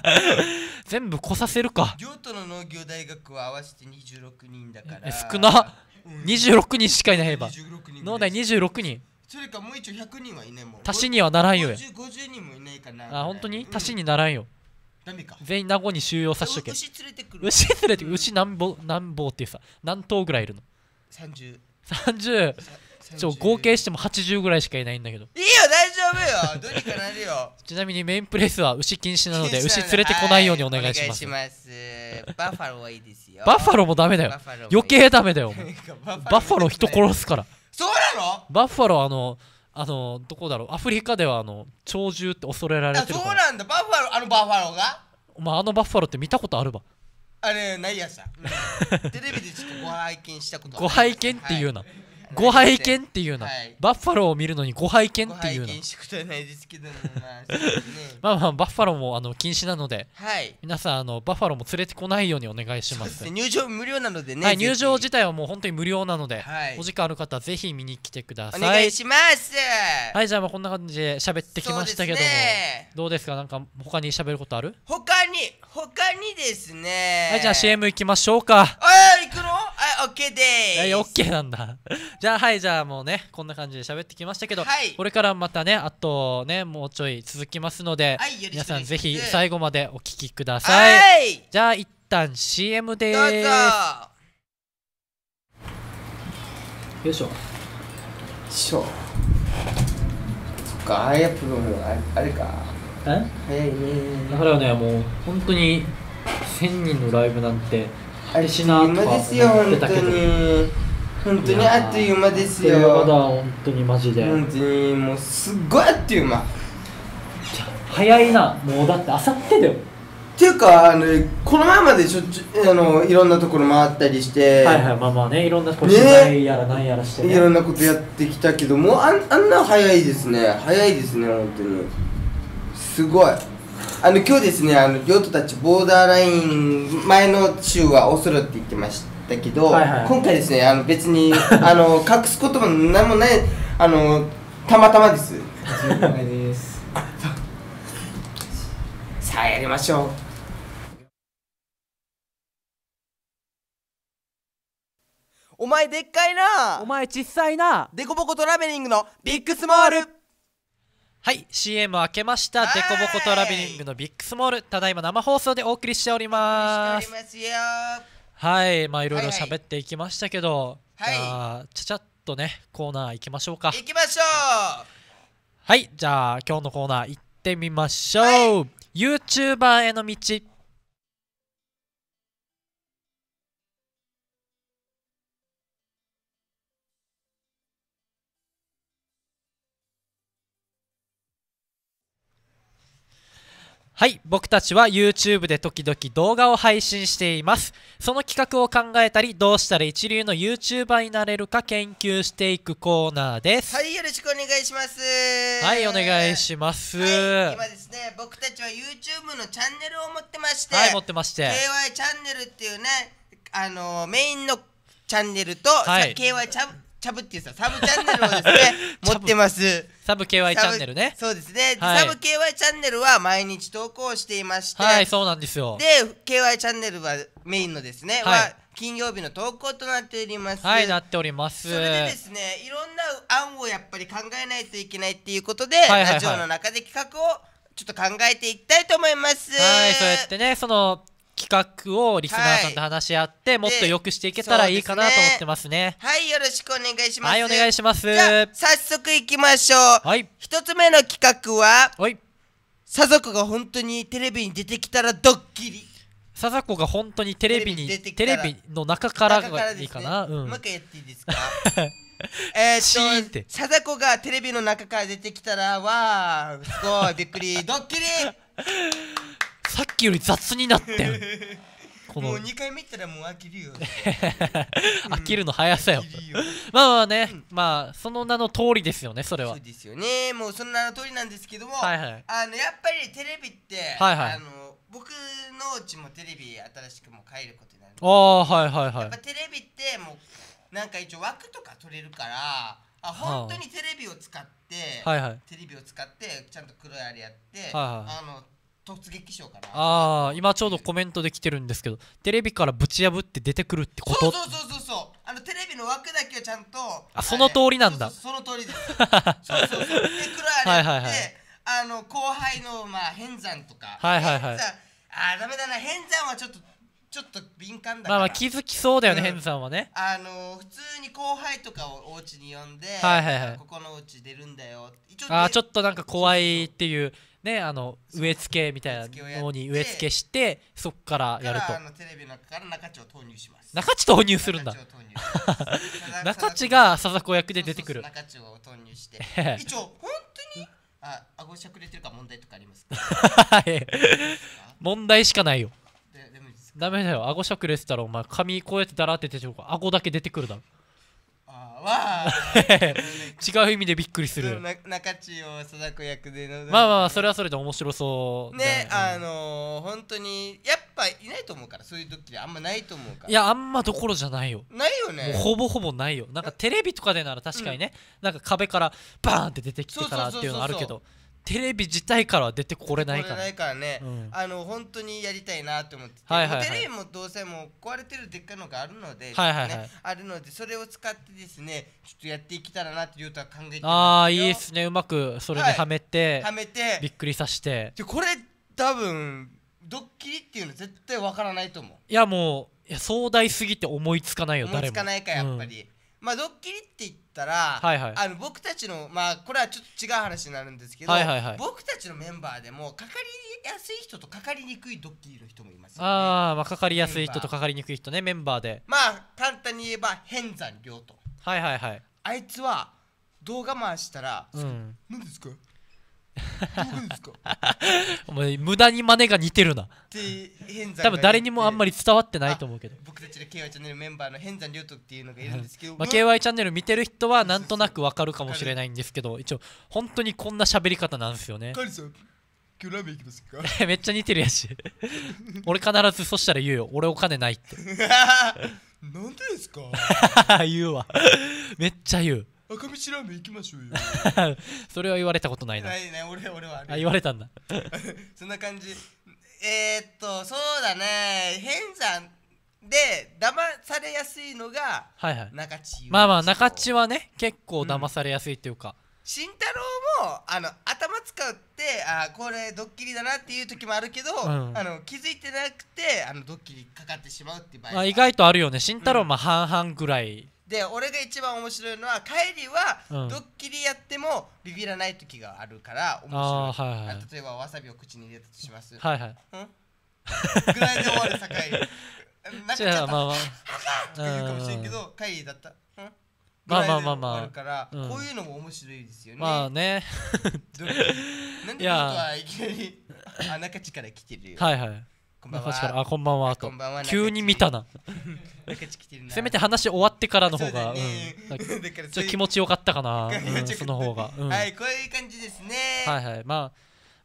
S1: 全部来させるか。
S2: 京都の農業大学は合わせて26人だから。
S1: え少な。
S2: うん。
S1: 26人しかいないば
S2: 26人
S1: 脳内26人。
S2: それかもう一応100人はいないもん。
S1: 足しにはならんよ。や
S2: 50, 50人もいないかな。
S1: あ本当に？足し
S2: に
S1: にならんよ。全員名護に収容させとけ。
S2: 牛連れてくる。
S1: 牛連れて牛何ぼ何ぼっていうさ何頭ぐらいいるの
S2: ？30
S1: 30ちょ合計しても80ぐらいしかいないんだけど。
S2: いいよ大よ。どうにかなるよ。
S1: ちなみにメインプレイスは牛禁止なので 牛連れてこないようにお願いします。
S2: はいバッファローはいいですよ。
S1: バッファローもダメだよ。余計ダメだよ。
S2: バ
S1: バッファロー人殺すから。
S2: そうなの？
S1: バッファローあのあのどこだろう？アフリカではあの鳥獣って恐れられ
S2: あ
S1: てる
S2: そうなんだ。バッファローあのバッファローが？
S1: お前あのバッファローって見たことあるば
S2: あれないやさ、うん。テレビでちょっとご拝見したこと
S1: ご拝見っていうな、
S2: はい
S1: ご拝見っていうな、
S2: はい。
S1: バッファローを見るのにご拝見
S2: ご
S1: っていうな
S2: まあ
S1: まあまあバッファローもあの禁止なので
S2: はい。
S1: 皆さんあのバッファローも連れてこないようにお願いしま
S2: す。すね。入場無料なのでね
S1: はい、入場自体はもう本当に無料なので、
S2: はい。
S1: お時間ある方はぜひ見に来てください。
S2: お願いします。
S1: はい、じゃあまあこんな感じで喋ってきましたけども、
S2: ね。
S1: どうですか？なんか他に喋ることある？
S2: 他に他にですね。
S1: はい、じゃあ CM 行きましょうか。
S2: あ行くの？あオッケーでーす。
S1: はい、OK なんだ。じゃあはい、じゃあもうね、こんな感じで喋ってきましたけど、
S2: はい。
S1: これからまたね、あとね、もうちょい続きますので、
S2: はい
S1: 皆さんぜひ最後までお聞きください。
S2: はい。
S1: じゃあ一旦 CM で
S2: どうぞ。
S1: ーす。よいしょ。
S2: しょそっかあやプロのああれか。
S1: え？
S2: 早いね。
S1: だからねもう本当に1000人のライブなんて
S2: あれ
S1: しなとか思ってたけど。
S2: に本当にあっという間です
S1: いやまだ
S2: よ
S1: 本当にマジで。
S2: 本当にもうすっごいあっという間。っ
S1: 早いな。もうだってあさってだよ。
S2: ていうかあのこの前までしょっちゅうあのいろんなところ回ったりして、
S1: はいはいまあまあねいろんなこう
S2: ね
S1: 取材やらなんやらしてね。
S2: いろんなことやってきたけどもうあんあんな早いですね。早いですね本当に。すごい。あの今日ですねあの亮太たちボーダーライン前の週はオスロって言ってましたけど、
S1: はいはい。
S2: 今回ですねあの別に あの隠すことも何もないあのたまたまです。
S3: です。
S2: さあやりましょう。お前でっかいな。
S5: お前小さいな。
S2: デコボコトラベリングのビッグスモール。
S1: はい CM 開けました。
S2: はい。
S1: デコボコトラベリングのビッグスモール。ただいま生放送でお送りしております。
S2: しておりますよ
S1: はいまあいろいろ
S2: はいはい。
S1: 喋っていきましたけど、
S2: はい。
S1: じゃあちゃちゃっとねコーナー行きましょうか。
S2: 行きましょう。
S1: はいじゃあ今日のコーナー行ってみましょう、
S2: は
S1: YouTuber への道はい僕たちは YouTube で時々動画を配信していますその企画を考えたりどうしたら一流の YouTuber になれるか研究していくコーナーです
S2: はいよろしくお願いします
S1: はい、お願いします。
S2: はい、
S1: は
S2: 今ですね僕たちは YouTube のチャンネルを持ってまして、
S1: い、持ってまして。
S2: KY チャンネルっていうねあのメインのチャンネルと、
S1: はい
S2: さ KY チャブチャブっていうさサブチャンネルをですね 持ってます。
S1: サブ KY チャンネルね。
S2: そうですね、で
S1: はい。
S2: サブ KY チャンネルは毎日投稿していまして、
S1: はい、そうなんですよ。
S2: で KY チャンネルはメインのですね、
S1: はい。
S2: は金曜日の投稿となっております。
S1: はい、なっております。
S2: それでですねいろんな案をやっぱり考えないといけないっていうことで、
S1: いはいはい。
S2: ラジオの中で企画をちょっと考えていきたいと思います。
S1: はい、そうやってね、その企画をリスナーさんと話し合って、もっと良くしていけたらいいかなと思ってますね。
S2: はいよろしくお願いします。
S1: はい、お願いします。
S2: じゃあ早速いきましょう。
S1: はい、
S2: 一つ目の企画は
S1: おい、
S2: さぞこが本当にテレビに出てきたらドッキリ。
S1: 笹子が本当にテレビに、
S2: テレビに出てきた
S1: テ
S2: ら
S1: レビの中からがいいかな？うん。
S2: もう一。回やっていいですか？え
S1: シーンっ
S2: と貞子がテレビの中から出てきたらわーすごいびっくり。ドッキリ
S1: さっきより雑になってん。この。
S2: もう2回見たらもう飽きるよ。
S1: 飽きるの速さよまあまあね、まあその名の通りですよねそれは。
S2: そうですよね。もうそんな通りなんですけども、
S1: はいはい。
S2: あのやっぱりテレビって、
S1: はいはい。
S2: あの僕のうちもテレビ新しくもう変えることになる
S1: ああはいはいはい。
S2: やっぱテレビってもうなんか一応枠とか取れるからあ本当にテレビを使って、
S1: はいはい。
S2: テレビを使ってちゃんと黒いあれやって、
S1: はい。
S2: あの突撃しようかな。
S1: ああ今ちょうどコメントで来てるんですけどテレビからぶち破って出てくるってこと？
S2: そうそうそうそうそう。あのテレビの枠だけをちゃんと
S1: あその通りなんだ。
S2: その通りです。そうそうそう。で黒 い。あれやって、
S1: はいはいはい。
S2: あの後輩のまあ変山とか。
S1: はいはいはい。
S2: あーダメだな。変山はちょっとちょっと敏感だから。
S1: まあまあ気づきそうだよね、
S2: うん。
S1: ヘンさんはね。
S2: あの普通に後輩とかをお家に呼んで、
S1: はいはいはい。
S2: ここのお家出るんだよ。一
S1: ああちょ
S2: っ
S1: っとなんか怖いっていうねあの植え付けみたいなのに植え付けしてそっからやると。
S2: テレビの中から中地を投入します。
S1: 中地投入するんだ。
S2: 中地
S1: が笹子役で出てくる。
S2: 中地を投入して。一応本当にあ顎しゃくれてるか問題とかありますか？
S1: は い問題しかないよダメだよ。顎しゃくれてたらお前髪こうやってだらって出てるから顎だけ出てくるだろ。
S2: あーわー。
S1: 違う意味でびっくりする
S2: な中地を貞子役での。
S1: まあまあそれはそれで面白そうだ
S2: ね、あ
S1: うん
S2: のー、本当にやっぱいないと思うから。そういうドッキリあんまないと思うから。
S1: いやあんまどころじゃないよ。
S2: ないよね。
S1: ほぼほぼないよ。なんかテレビとかでなら確かにね、なんか壁からバーンって出てきてからっていうのあるけどテレビ自体からは出てこれないから。
S2: ないからね、
S1: うん。
S2: あの本当にやりたいなと思ってて、
S1: はいはい
S2: テレビもどうせもう壊れてるでっかいのがあるので、
S1: はいはいはい。
S2: ねあるのでそれを使ってですねちょっとやっていけたらなってりょうたは考えてますよ
S1: ああいいですね。うまくそれではめて、
S2: はめて。
S1: びっくりさして。
S2: でこれ多分ドッキリっていうの絶対わからないと思う。
S1: いやもういや壮大すぎて思いつかないよ
S2: 思い
S1: 誰も
S2: つかないかやっぱり、まあドッキリって言ったら、
S1: はいはい。
S2: あの僕たちのまあこれはちょっと違う話になるんですけど、
S1: はいはいはい。
S2: 僕たちのメンバーでもかかりやすい人とかかりにくいドッキリの人もいますよね。
S1: ああまあかかりやすい人とかかりにくい人ねメンバーで。
S2: まあ簡単に言えば変山亮と。
S1: はいはいはい。
S2: あいつは動画回したら
S1: うん。
S2: 何ですか？ですか？
S1: お前無駄に真似が似てるな。多分誰にもあんま
S2: り
S1: り伝わってないと思うけど。
S2: 僕たちの KY チャンネルメンバーの変山亮とっていうのがいるんですけど、
S1: まあ、
S2: うん
S1: KY チャンネル見てる人はなんとなくわかるかもしれないんですけど一応本当にこんな喋り方なんですよね。
S2: 今日ラーメン行きますか？
S1: めっちゃ似てるやし。俺必ずそしたら言うよ。俺お金ないって。
S2: なんでですか？
S1: 言うわ。めっちゃ言う
S2: 赤道ラーメン行きましょうよ。
S1: それは言われたことないな。
S2: ないね俺俺はあ
S1: 言われたんだ。
S2: そんな感じ。えー、っとそうだね。変山で騙されやすいのが
S1: はいはい。
S2: 中地
S1: まあまあ中地はね結構騙されやすいっていうか、
S2: 慎太郎もあの頭使ってあこれドッキリだなっていう時もあるけど、
S1: うん。
S2: あの気づいてなくてあのドッキリかかってしまうっていう場合
S1: まあ、意外とあるよね。慎太郎はまあ半々ぐらい、
S2: で俺が一番面白いのは帰りは
S1: うん。
S2: ドッキリやってもビビらない時があるから面白い。
S1: はいはい
S2: あ例えばわさびを口に入れたとします、
S1: はいはい。
S2: ぐらいで終わる境 なんかちょっと
S1: まあまあ。
S2: とか言うかもしれんけど帰りだった。うん？
S1: まあまあまあまあ。
S2: ぐらいで終わるから、
S1: うん。
S2: こういうのも面白いですよね。
S1: まあね。
S2: なんで僕はいきなりあ中地から来てるよ。
S1: はいはい
S2: こんばん
S1: 中地から。あ
S2: は。
S1: こんばんは。と急に見たな。せめて話終わってからの方が ちょっと気持ちよかったかな、その方が、うん、
S2: はいこういう感じですね。
S1: はいはい。まあ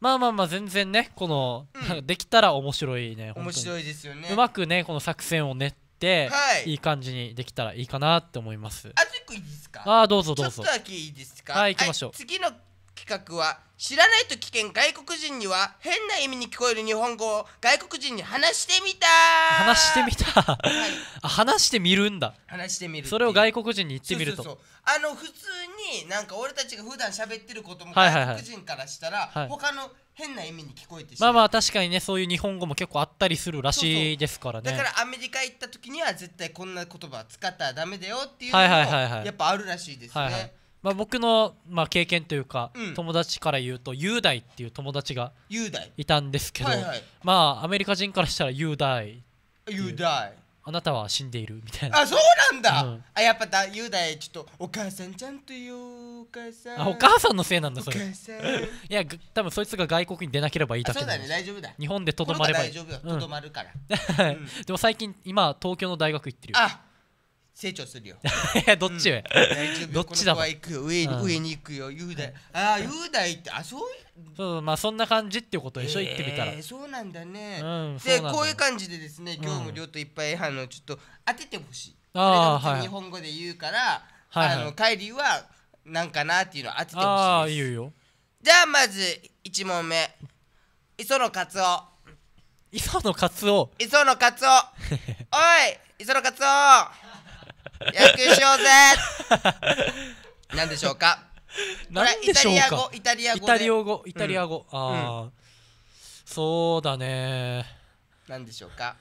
S1: まあまあまあ全然ねこの、できたら面白いね
S2: 面
S1: い
S2: 白いですよね。
S1: うまくねこの作戦を練って、
S2: はい。
S1: いい感じにできたらいいかなって思います。
S2: あと一個いいですか？
S1: ああどうぞどうぞ。
S2: ちょっとだけいいですか？
S1: はい行きましょう。
S2: 次の企画は知らないと危険外国人には変な意味に聞こえる日本語を外国人に話してみた
S1: 話してみた
S2: はい。
S1: あ話してみるんだ。
S2: 話してみる
S1: それを外国人に言ってみると。
S2: そうそうそう。あの普通になんか俺たちが普段喋ってることも
S1: はいはいはい。
S2: 外国人からしたら、
S1: はい。
S2: 他の変な意味に聞こえてしまう。
S1: まあまあ確かにねそういう日本語も結構あったりするらしいですからね。
S2: だからアメリカ行った時には絶対こんな言葉使ったらダメだよっていうの
S1: はい
S2: も
S1: はいはいはい。
S2: やっぱあるらしいですね、
S1: はいはいまあ、僕の、まあ、経験というか、
S2: うん。
S1: 友達から言うと雄大っていう友達がいたんですけど、
S2: はいはい。
S1: まあアメリカ人からしたら雄大
S2: 雄大
S1: あなたは死んでいるみたいな。
S2: あそうなんだ、
S1: うん。
S2: あやっぱだ雄大ちょっとお母さんちゃんと言おうお母さ。ん
S1: あお母さんのせいなんだ
S2: お
S1: それいやぐ多分そいつが外国に出なければいい
S2: あそうだ
S1: だけなんで
S2: ね。大丈夫だ。
S1: 日本でとどまればいい。
S2: この子大丈夫よ
S1: うん。
S2: とどまるから、
S1: でも最近今東京の大学行ってるよ。
S2: あ成長するよ。
S1: どっちよ、
S2: 大丈夫。よ
S1: どっちだ？
S2: 上に、
S1: うん。
S2: 上に行くよ。雄大。あ雄大ってあそう
S1: そうまあそんな感じっていうことでしょ、言ってみたら。
S2: えーそうなんだね、
S1: うん
S2: でこういう感じでですね今日
S1: うん
S2: もりょうといっぱいあのちょっと当ててほしい。
S1: あーはい。
S2: 日本語で言うから、
S1: はいはい。
S2: あのカイリーはなんかなっていうのを当ててほしい
S1: ああいいよいいよ。
S2: じゃあまず1問目。磯野カツオ。
S1: 磯野カツオ。
S2: 磯野カツオ。おい磯野カツオ野球しようぜ何でしょうか？
S1: でしょうか？
S2: イタリア語イタリア語
S1: イタリ
S2: で
S1: ア語。ああ、そうだね。
S2: 何でしょうか？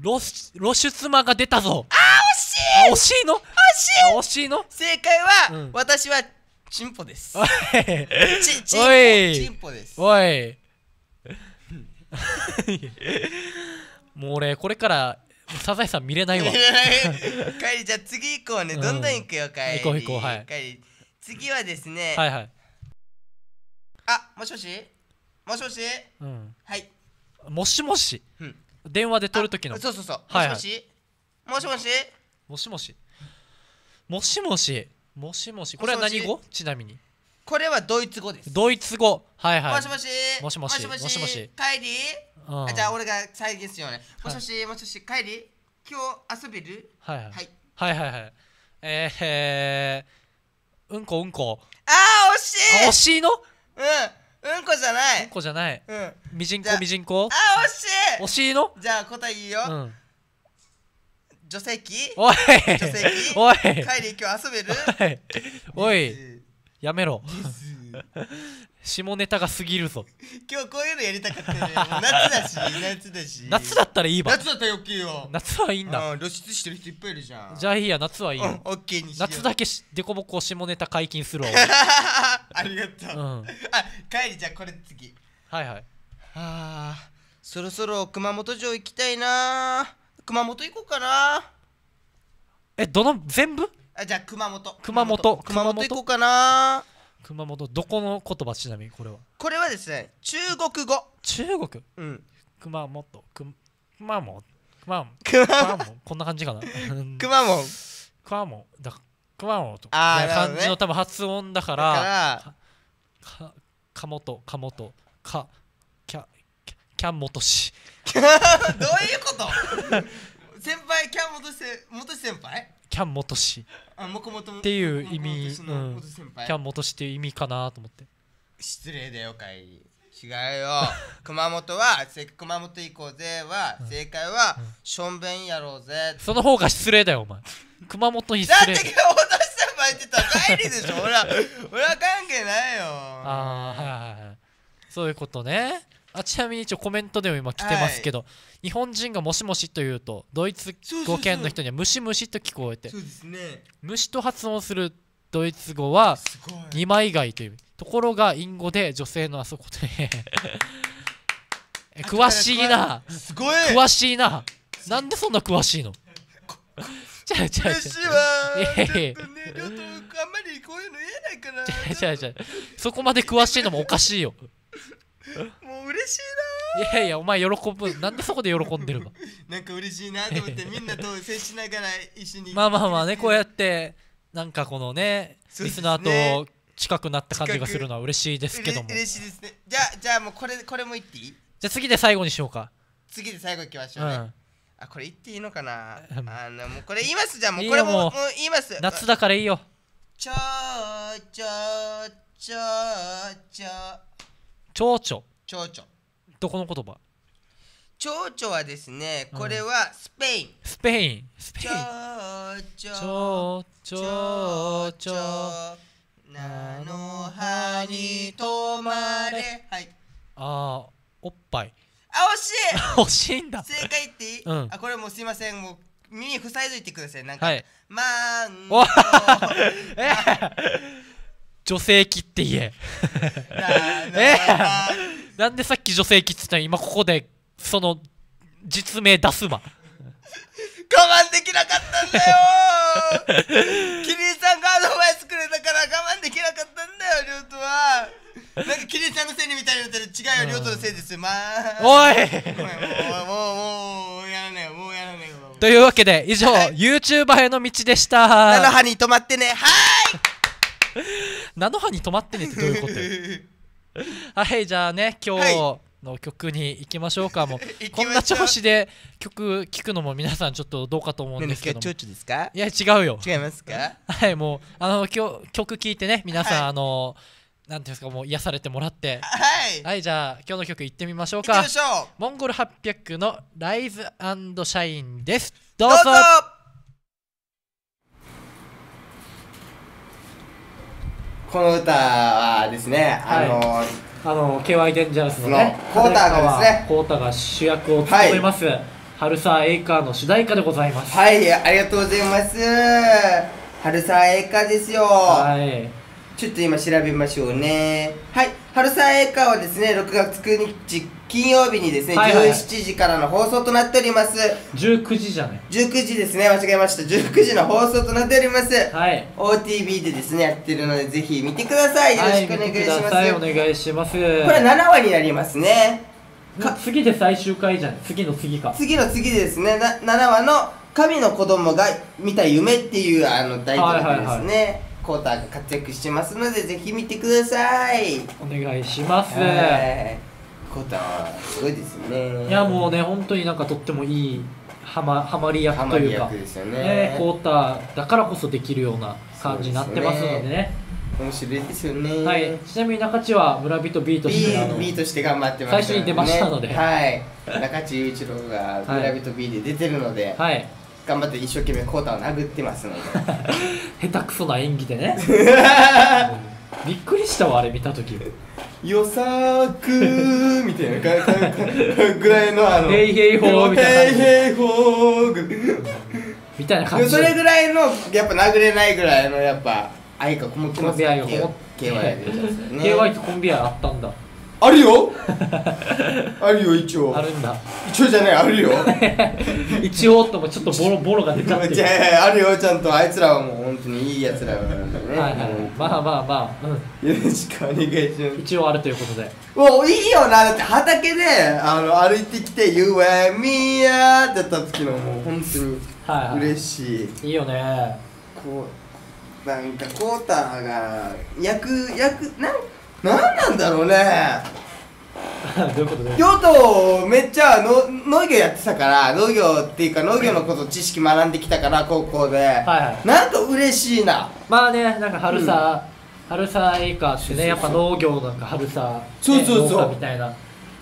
S1: 露出露出魔が出たぞ。
S2: あー惜しい！
S1: あ惜しいの？惜
S2: 惜しい！
S1: 惜しいの？
S2: 正解は、
S1: うん。
S2: 私はチンポです。
S1: おい。
S2: ちチンポ
S1: おい。
S2: チンポです。
S1: おい。もう俺これからサザエさん見れないわ。
S2: カイリじゃあ次行こうね、
S1: うん。
S2: どんどん行くよカイリ
S1: 行こう行こうはい。
S2: 次はですね、
S1: はいはい、
S2: あもしもし？もしもし？
S1: うん、
S2: はい。
S1: もしもし？
S2: うん。
S1: 電話で取るときの。
S2: あそうそうそう、
S1: はいはい。
S2: もしもし？もしもし？
S1: もしもし。もしもし。もしもし。これは何語？ちなみに
S2: これはドイツ語です、
S1: ドイツ語。はいはい。
S2: もしもし。
S1: もしもし。
S2: もし
S1: もし。もし
S2: カイリ
S1: うん。
S2: あじゃあ俺が再現しようね。もしもし、もしもしカイリ今日遊べる？
S1: はいはい。
S2: はい。
S1: はいはいはい。えー、えー、うんこうんこ。
S2: あー惜しい。
S1: あ惜しいの？
S2: うん。うんこじゃな
S1: うん
S2: い
S1: こじゃない。
S2: うん。あ
S1: みじんこみじんこ？
S2: 惜しい。
S1: 惜しいの？
S2: じゃあ答えいいよ、
S1: うん。
S2: 女性器？
S1: おい。
S2: 女性器？
S1: おい。
S2: カイリ今日遊べる？
S1: おいやめろ。下ネタが過ぎるぞ。
S2: 今日こういうのやりたかったよね。夏だし 夏だし。
S1: 夏だったらいいわ。
S2: 夏だったらよけよ。
S1: 夏はいいんだ。
S2: うん露出してる人いっぱいいるじゃん。
S1: じゃあいいや夏はいい
S2: うん
S1: よ
S2: オッケーにしよう。
S1: 夏だけしデコボコ下ネタ解禁するわ
S2: ありがとう、
S1: 俺うん。
S2: あカイリじゃあこれ次。
S1: はいはい。
S2: あーそろそろ熊本城行きたいな熊本行こうかな
S1: えどの全部？
S2: あじゃあ熊本。
S1: 熊本。
S2: 熊本。
S1: 熊本
S2: 行こうかな。
S1: 熊本どこの言葉？ちなみにこれは。
S2: これはですね中国語。
S1: 中国？
S2: うん。
S1: 熊本。く熊本。熊本。
S2: 熊
S1: 熊本。こんな感じかな？うん。
S2: 熊本。
S1: 熊本。だ熊本
S2: あー
S1: みたいな
S2: なるほどね。
S1: 感じの多分発音だか
S2: ら。
S1: らかかもとかもと。かキャキャン元氏
S2: どういうこと？先輩キャン元せ元先輩？
S1: キャン元氏
S2: あもこもと
S1: っていう意味うキャン元氏っていう意味かなと思って。
S2: 失礼だよかい違うよ。熊本はせ熊本行こうぜは正解はしょんべんやろうぜ。
S1: その方が失礼だよお前。熊本に
S2: だって
S1: 失礼
S2: 今日元先輩言ってた？ら帰りでしょ。俺は 俺は関係ないよ。
S1: ああはいはいはい。そういうことねあちなみに一応コメントでも今来てますけど、日本人がもしもしというとドイツ語圏の人にはムシムシと聞こえて
S2: そうですね。
S1: 虫と発音するドイツ語は二枚貝というところが隠語で女性のあそこで。え詳しいな。
S2: すごい。
S1: 詳しいな。なんでそんな詳しいの？ちゃうちゃうちゃ
S2: ちょっとねち
S1: ゃうちゃう。そこまで詳しいのもおかしいよ
S2: もう嬉し
S1: いやいやお前喜ぶ。なんでそこで喜んでるの？
S2: い ななんか嬉しいなと思ってみんなと接しながら一緒に。
S1: まあまあまあねこうやってなんかこのねリスナーと近くなった感じがするのは嬉しいですけども。
S2: 嬉しいですね。じゃあじゃあもうこれこれも言っていい？
S1: じゃあ次で最後にしようか。
S2: 次で最後いきまし
S1: う
S2: ょうね、
S1: ん。
S2: あこれ言っていいのかな？
S1: うん。
S2: あのもうこれ言います。じゃあもうこれももう言います。
S1: 夏だからいいよ。
S2: ちょーちょーちょーちょー
S1: 蝶々。
S2: ちょうちょ
S1: どこの言葉。
S2: ちょうちょはですねこれはスペイン。
S1: スペイン。スペイン。
S2: ちょーちょ
S1: ちょちょちょ
S2: 菜の葉に止まれ。はい。
S1: あーおっぱい。
S2: あ惜しい。
S1: 欲しいんだ。
S2: 正解言っていい、
S1: うん。
S2: あこれもうすいません。もう耳塞いどいてください。なんか、
S1: はい。
S2: マン
S1: お
S2: ゴ
S1: え女性器って言え。
S2: え
S1: なんでさっき女性器って言ったの？今ここでその実名出すま
S2: 慢できなかったんだよ。キリンさんがアドバイスくれたから我慢できなかったんだよは。なんかキリンさんのせいにみたいに言ったら違うよのせいですよ。まあ。
S1: おい。
S2: もうもうもうやらないよもうやらない。よ
S1: というわけで以上、
S2: はい。
S1: YouTuber への道でし
S2: 菜の
S1: た
S2: 葉に止まってね。は
S1: 菜の葉に止まってねってどういうこと はいじゃあね今
S2: はい
S1: 日の曲に行きましょうか。もうこんな調子で曲聴くのも皆さんちょっとどうかと思うん
S2: 何
S1: ですけどいや違うよ。
S2: 違いますか？
S1: はいもうあの今日曲聴いてね皆さん、
S2: はい。
S1: あのなんていうんですかもう癒されてもらって。
S2: はい。
S1: はいじゃあ今日の曲行ってみましょうか。
S2: 行きましょう。
S1: モンゴル800のライズシャインです。どうぞ
S2: どうぞこの歌はですね、
S1: はい。
S2: あの
S1: あの KY デンジャラスの
S2: の
S1: ね
S2: コーターがですね。
S1: コータが主役を務めます、春沢エイカーの主題歌でございます。
S2: はいありがとうございます。春沢栄華ですよ、
S1: はい
S2: ちょっと今調べましょうね。はい。春沢栄華はですね6月9日金曜日にですね、
S1: はいはい。はい
S2: 17時からの放送となっております。
S1: 19時じゃない
S2: 19時ですね。間違えました。19時の放送となっております。
S1: はい。
S2: OTV でですねやってるのでぜひ見てください。よろしくお願いします、
S1: はいお願いします。
S2: これ7話になりますね。
S1: か次で最終回じゃん。次の次か。
S2: 次の次ですね。な7話の「神の子供が見た夢」っていうあのタイトルでですね、
S1: はいはいはい
S2: コーターが活躍してますのでぜひ見てください。
S1: お願いします。
S2: はい。コーターはすごいですね。
S1: いやもうね本当になんかとってもいいハマハマり役というか
S2: 役ですよね。
S1: ねコータだからこそできるような感じになってますのでね。
S2: 面白いですよね。
S1: はい。ちなみに中地は村人 B としてあの
S2: B として頑張ってます
S1: 最初に出ましたので。
S2: はい。中地雄一郎が
S1: はい
S2: 村人 B で出てるので、
S1: はい
S2: 頑張って一生懸命コータを殴ってますので。
S1: 下手くそな演技でね。びっくりしたわあれ見た時。
S2: よさくみたいなかかかぐらいのあの
S1: ヘイヘイホーみたいな感じ。
S2: ヘイヘイホーぐ。
S1: みたいな感じ。
S2: それぐらいのやっぱ殴れないぐらいのやっぱ愛がこもってますね。
S1: KY とコンビ愛あったんだ
S2: あるよ。あるよ一応。
S1: あるんだ。
S2: 一応じゃないあるよ。
S1: 一応ともちょっとボロ ボロが出ちゃってる
S2: じゃああるよちゃんと。あいつらはもう本当にいいやつらなんでね。
S1: はいはいまあまあまあ、うん、
S2: よろしくお願いします。
S1: 一応あるということで。
S2: もういいよな。だって畑であの歩いてきて「You and me や」ってやった時のもう本当に
S1: はいはい。
S2: 嬉しい。
S1: いいよね。
S2: こうなんかコーターが役役なんなんなんだろうね。
S1: どういうことで
S2: 京都めっちゃの農業やってたから農業っていうか農業のこと知識学んできたから高校で、
S1: はいはい。
S2: なんか嬉しいな。
S1: まあねなんか春さ、春さエイカーってねやっぱ農業なんか春さ、ね、
S2: そうそうそう。
S1: 農家みたいな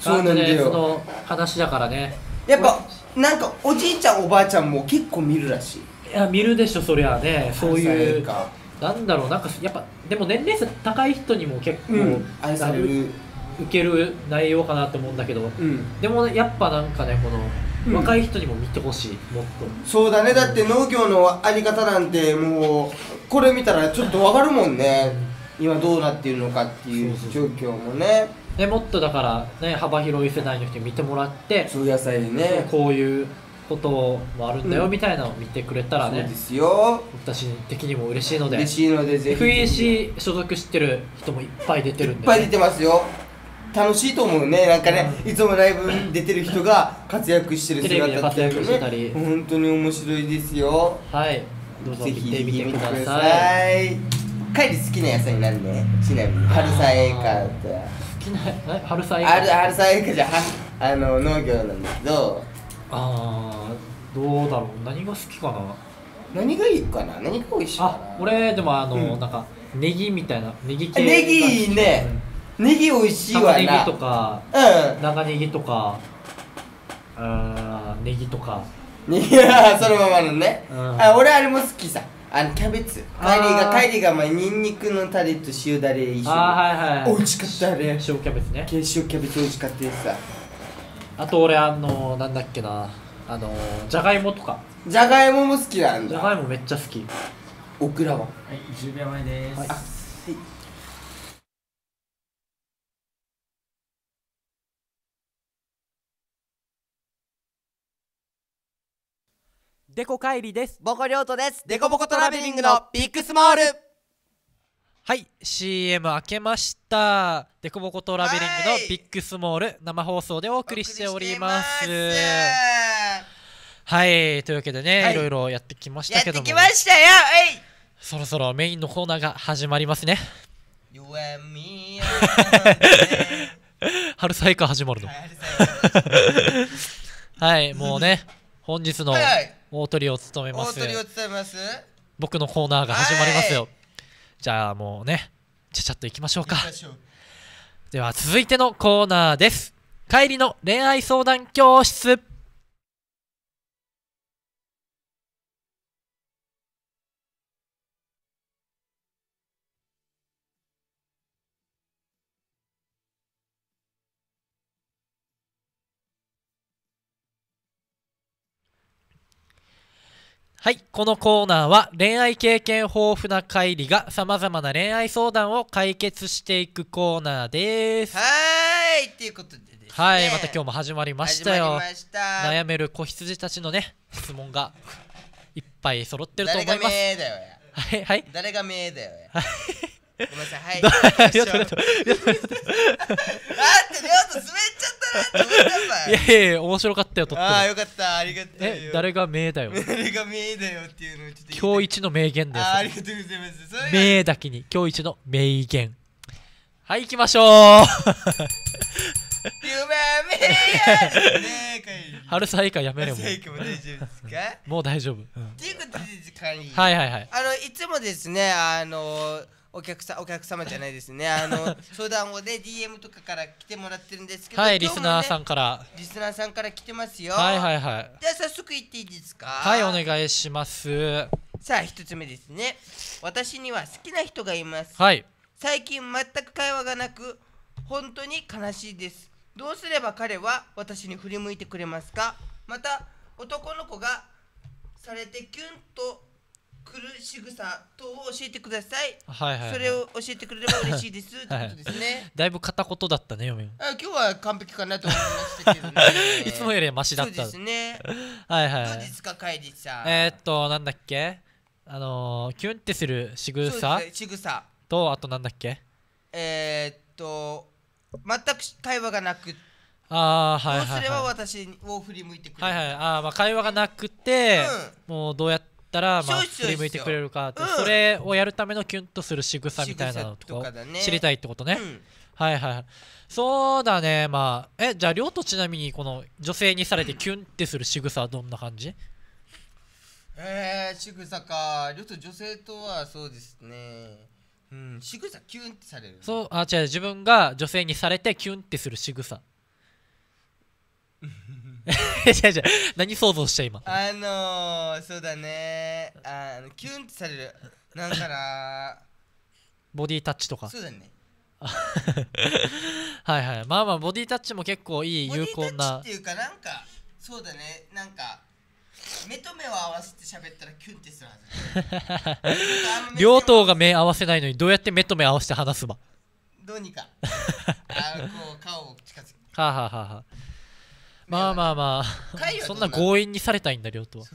S2: そうなんだよ。
S1: その話だからね。
S2: やっぱなんかおじいちゃんおばあちゃんも結構見るらしい。
S1: いや見るでしょそりゃね。そういう
S2: か
S1: なんだろうなんかやっぱでも年齢差高い人にも結構、
S2: うん愛され
S1: う
S2: る。
S1: 受ける内容かなと思うんだけど
S2: うん。
S1: でもやっぱなんかねこの、
S2: うん。
S1: 若い人にも見てほしいもっと。
S2: そうだねだって農業のあり方なんてもうこれ見たらちょっとわかるもんね。今どうなっているのかっていう状況もね。
S1: でもっとだからね幅広い世代の人に見てもらって
S2: そう野菜でね。
S1: こういうこともあるんだよ
S2: うん。
S1: みたいなのを見てくれたらね、
S2: そうですよ。
S1: 私的にも嬉しいので
S2: 嬉しいのでぜひ。
S1: FEC 所属してる人もいっぱい出てるんで、
S2: いっぱい出てますよ。楽しいと思うね。なんかね、いつもライブに出てる人が活躍してる
S1: テレビで活躍してたり。
S2: 本当に面白いですよ。
S1: はい。どうぞ
S2: ぜ
S1: 見て
S2: ひぜひ
S1: みてくだ
S2: 見てくだ
S1: さ
S2: さ
S1: い。
S2: い帰り好きな野菜なんでちなみに。春さ栄華だったら
S1: 好きなえ春菜
S2: ある春さ栄華じゃはあの農業なんだけど
S1: あーどうだろう。何が好きかな？
S2: 何がいいかな？何が美味しいかな？
S1: あ俺でもあの、
S2: うん。
S1: なんかネギみたいなネギ系。
S2: ネギいいね。ネギ美味しい
S1: 玉ねぎ
S2: わな
S1: とか
S2: う
S1: 長ネギとかあーネギとか。
S2: んいやそのままのね、
S1: うん。
S2: あ俺あれも好きさ。あのキャベツ。カイリーがカイリーがまあニンニクのタレと塩だれ一緒に
S1: あーはいはい
S2: 美味しかったあれ。
S1: 塩キャベツね。
S2: 塩キャベツ美味しかったですさ
S1: あと俺あのなんだっけなあのじゃがいもとか。
S2: じゃがいもも好きなんだ。
S1: じゃがいもめっちゃ好き。
S2: オクラは？
S3: はい、10秒前です。
S1: はい
S2: あはい。
S5: デコカイリです。
S6: ボコリョートです。デコボコトラベリングのビッグスモール
S1: はい CM 開けました。デコボコトラベリングの
S2: はい。
S1: ビッグスモール生放送でお送りしております。はいというわけでね、
S2: はい。
S1: い、ろいろやってきまし
S2: やって
S1: たけども。
S2: きましたよ。
S1: そろそろメインのコーナーが始まりますね。春彩花始まるの。はいもうね本日の
S2: はいはい。
S1: 大トリを務めます。
S2: 大トリを務めます。
S1: 僕のコーナーが始まりますよじゃあもうねちゃちゃっといきましょうか。では続いてのコーナーです。帰りの恋愛相談教室はいこのコーナーは恋愛経験豊富な帰りがさまざまな恋愛相談を解決していくコーナーです。
S2: はーいっていうことでですね。
S1: はいまた今日も始まりましたよ。
S2: 始まりました。
S1: 悩める子羊たちのね質問がいっぱい揃ってると
S2: 誰が
S1: 思います。
S2: 名だよや。
S1: はいはい。
S2: 誰が名だよやごめんなさい。はい。
S1: ど
S2: 行きましょう。
S1: ちょって
S2: あってりょうと滑っちゃったなって思ったんだ。
S1: いやいや面白かったよとっても。
S2: ああよかった。ありがとうよ。
S1: え誰が名だよ。
S2: 誰が名だよっていうのをちょっと
S1: 今日一の名言だよ
S2: ありがとうございます。
S1: 名だけに今日一の名言。はい行きましょう。
S2: 夢名やね
S1: 春さ以下やめれも
S2: も大丈夫ですか？
S1: もう大丈夫、うん。
S2: っていうことで
S1: はいはいはい。
S2: あのいつもですねあのお客さんお客様じゃないですね。あの相談をね DM とかから来てもらってるんですけど
S1: はいリスナーさ
S2: ん
S1: んから。
S2: リスナーさんから来てますよ。
S1: はいはいはい。
S2: じゃあ早速言っていいですか？
S1: はいお願いします。
S2: さあ一つ目ですね。私には好きな人がいます。
S1: はい。
S2: 最近全く会話がなく本当に悲しいです。どうすれば彼は私に振り向いてくれますか？また男の子がされてキュンとくる仕草等を教えてください、
S1: はいはいはい。
S2: それを教えてくれれば嬉しいです。とい。うことですね、
S1: だいぶ片言だったね嫁。
S2: あ今日は完璧かなと思いましたけどね。
S1: いつもよりはマシだった。
S2: そうですね。
S1: はいはいはい。
S2: どうですか帰りさん。
S1: えー、っとなんだっけ？あのー、キュンってする仕草？
S2: 仕草。
S1: とあとなんだっけ？
S2: えー、っと全く会話がなく
S1: ああはいはい
S2: どうすれば
S1: はい
S2: 私を振り向いてくれる。
S1: はいはい。あーまあ会話がなくて、もうどうやったらまあ振り向いてくれるかって、
S2: うん。
S1: それをやるためのキュンとする仕草みたいなのとか知りたいってことね、
S2: うん。
S1: はいはいはい。そうだねまあえじゃあ亮とちなみにこの女性にされてキュンってする仕草はどんな感じ？
S2: えー、仕草か。ちょっと女性とはそうですね。うん仕草キュンってされる
S1: そうあ違う自分が女性にされてキュンってする仕草 違う違う何想像した今。
S2: あのー、そうだね。あのキュンってされる。なんかな
S1: ボディタッチとか。
S2: そうだね。
S1: はいはい。まあまあボディタッチも結構いい有効な。
S2: っていうかなんかそうだね。なんか目と目を合わせて喋ったらキュンってするはず
S1: 両党が目合わせないのにどうやって目と目合わせて話すば。
S2: どうにか。あのこう顔を近づけ。
S1: はあ、はあはあはあ、まあまあまあ。そんな強引にされたいんだ両党は。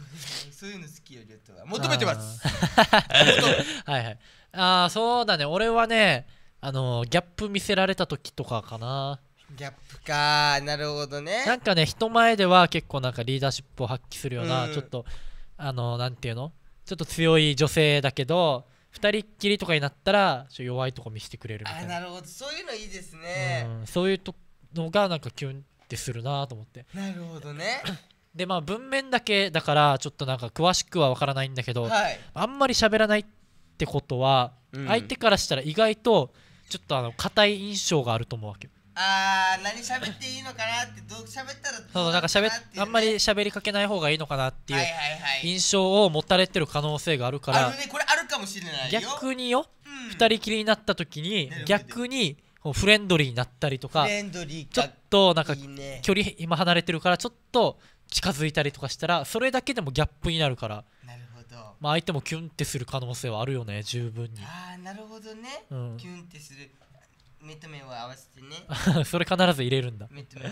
S2: そういうの好きよりとは。求めてます。
S1: はいはい。ああそうだね。俺はねあのギャップ見せられた時とかかな。
S2: ギャップか。なるほどね。
S1: なんかね人前では結構なんかリーダーシップを発揮するような、
S2: うん。
S1: ちょっとあのなんていうの？ちょっと強い女性だけど二人っきりとかになったらちょ弱いとこ見せてくれるみたいな。
S2: あなるほど。そういうのいいですね。
S1: うん、そういうとのがなんかキュンってするなと思って。
S2: なるほどね。
S1: でまあ文面だけだからちょっとなんか詳しくは分からないんだけど、
S2: はい。
S1: あんまり喋らないってことは、
S2: うん。
S1: 相手からしたら意外とちょっとあの硬い印象があると思うわけよ。
S2: あー何喋っていいのかなってどう喋ったらどう
S1: そうなんか喋あんまり喋りかけない方がいいのかなっていう印象を持たれてる可能性があるから、
S2: あるねこれあるかもしれない。よ
S1: 逆によ、
S2: うん
S1: 二人きりになった時に逆にフレンドリーになったりとか
S2: フレンドリー
S1: ちょっとなんか距離今離れてるからちょっと近づいたりとかしたらそれだけでもギャップになるから、
S2: なるほど。
S1: まあ、相手もキュンってする可能性はあるよね十分に。
S2: ああなるほどね、
S1: うん。
S2: キュンってする。目と目を合わせてね。
S1: それ必ず入れるんだ。
S2: 目と目。を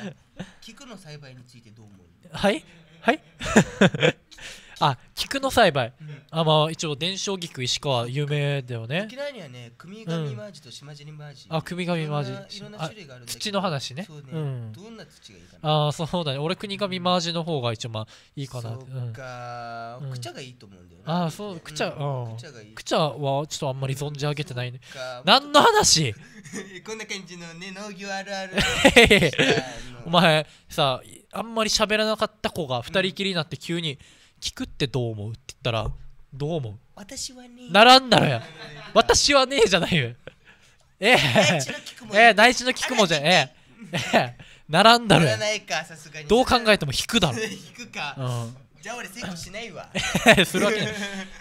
S2: 菊の栽培についてどう思う？
S1: はい？はい？あ菊の栽培。あまあ一応伝承菊石川有名だよね。
S2: 沖縄にはね組神マージと島尻マージ
S1: あ組神マージ
S2: いろんな種類がある
S1: 土の話ね。
S2: そうね。
S1: うん。
S2: どんな土がいいかな。
S1: ああそうだね。俺国神マージの方が一応まあいいかな
S2: そう
S1: うん。うん。
S2: かくちゃがいいと思うんだよ
S1: あーそうくちゃうん。
S2: くちゃがいい。
S1: くちゃはちょっとあんまり存じ上げてないね。
S2: か
S1: 何の話？
S2: こんな感じのね農業あるある。
S1: お前さあんまり喋らなかった子が二人きりになって急に「聞くってどう思う?」って言ったらどう思う？
S2: 私はね。
S1: ならんだろや。私はねえじゃないよ。ええ。ええ内地の聞くもじゃん。ええ。ええ。ならんだろや。どう考えても引くだろ。
S2: 引くか。
S1: うん
S2: じゃあ俺成功しないわ。
S1: するわけない。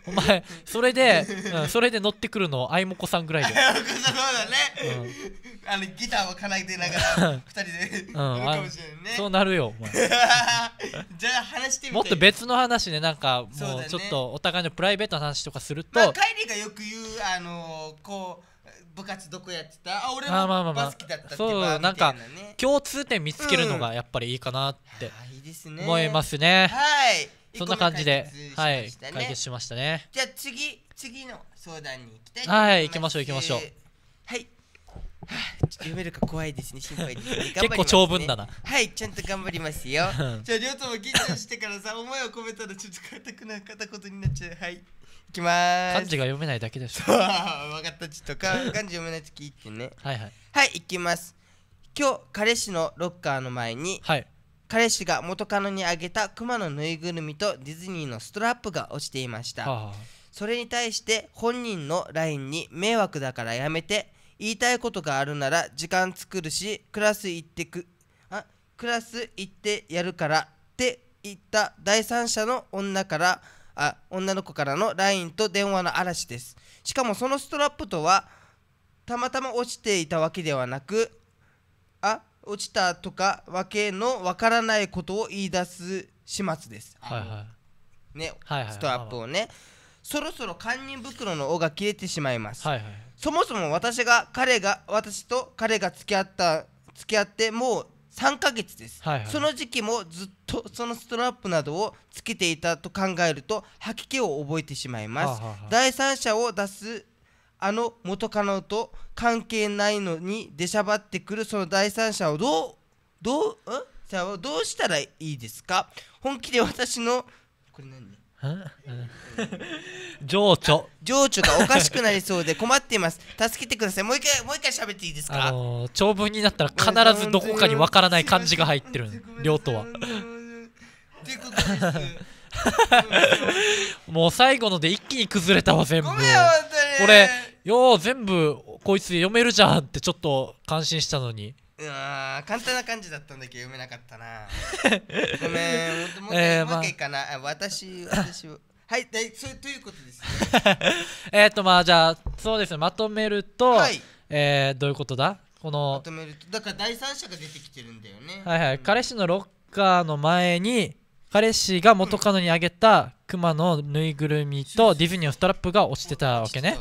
S1: お前それで、うん、それで乗ってくるのあいもこさんぐらいで
S2: そうだね。あのギターを奏でながら二人で
S1: うん
S2: か
S1: あ
S2: もしれないね
S1: そうなるよお前。
S2: じゃあ話してみて
S1: もっと別の話でなんかもうちょっとお互いのプライベートな話とかすると、
S2: まあカイリーがよく言うあのこう部活どこやってた？あ俺も
S1: あまあまあまあ。
S2: バスケだったって
S1: そう
S2: ば
S1: なんか
S2: みたいね
S1: 共通点見つけるのがやっぱりいいかなって思いますね、
S2: はい。
S1: そんな感じではい。
S2: 目解決しましたね。じゃあ次次の相談に行きたいと
S1: はい
S2: 思
S1: 行きましょう行きましょう。
S2: はい。はあちょっと読めるか怖いですね心配ですね。ね
S1: 結構長文だな。
S2: はいちゃんと頑張りますよ。
S1: うん。
S2: じゃありょうとも緊張してからさ思いを込めたらちょっと硬くな片言になっちゃう。はい行きまーす。
S1: 漢字が読めないだけでしょ。
S2: 分かった。ちょっとか漢字読めないとき言ってね。
S1: はいはい。
S2: はい行きます。今日彼氏のロッカーの前に
S1: はい。
S2: 彼氏が元カノにあげたクマのぬいぐるみとディズニーのストラップが落ちていました。
S1: は
S2: それに対して本人の LINE に迷惑だからやめて言いたいことがあるなら時間作るしクラス行ってくあクラス行ってやるからって言った第三者の女からあ女の子からの LINE と電話の嵐です。しかもそのストラップとはたまたま落ちていたわけではなくあ落ちたとかわけのわからないことを言い出す始末です。
S1: いはい。は
S2: ね、
S1: はいはい。
S2: ストラップをね。そろそろ堪忍袋の尾が切れてしまいます、
S1: いはいはい。
S2: そもそも私が彼が私と彼が付き合った付き合ってもう3ヶ月です、
S1: はいはい。
S2: その時期もずっとそのストラップなどをつけていたと考えると吐き気を覚えてしまいます、
S1: はあはあはあ。
S2: 第三者を出すあの元カノと関係ないのに出しゃばってくるその第三者をどうどうどうしたらいいですか？本気で私のこれ何？
S1: 情緒。
S2: 情緒がおかしくなりそうで困っています。助けてください。もう一回もう一回喋っていいですか？
S1: あのー長文になったら必ずどこかにわからない漢字が入ってる両とは。もう最後ので一気に崩れたわ全部。
S2: ごめんよ本当に。
S1: 俺よう全部こいつ読めるじゃんってちょっと感心したのに
S2: うわー簡単な感じだったんだけど読めなかったな。ごめんもうもう一回、
S1: えーまあ
S2: もう一回かな。あ私 私を。はいだいそうということです
S1: えっとまあじゃあそうですね。まとめると、
S2: はい。
S1: えーどういうことだ？こ
S2: ま
S1: の
S2: とめるとだから第三者が出てきてるんだよね。
S1: はいはい。彼氏のロッカーの前に彼氏が元カノにあげたクマのぬいぐるみとディズニーのストラップが落ちてたわけね。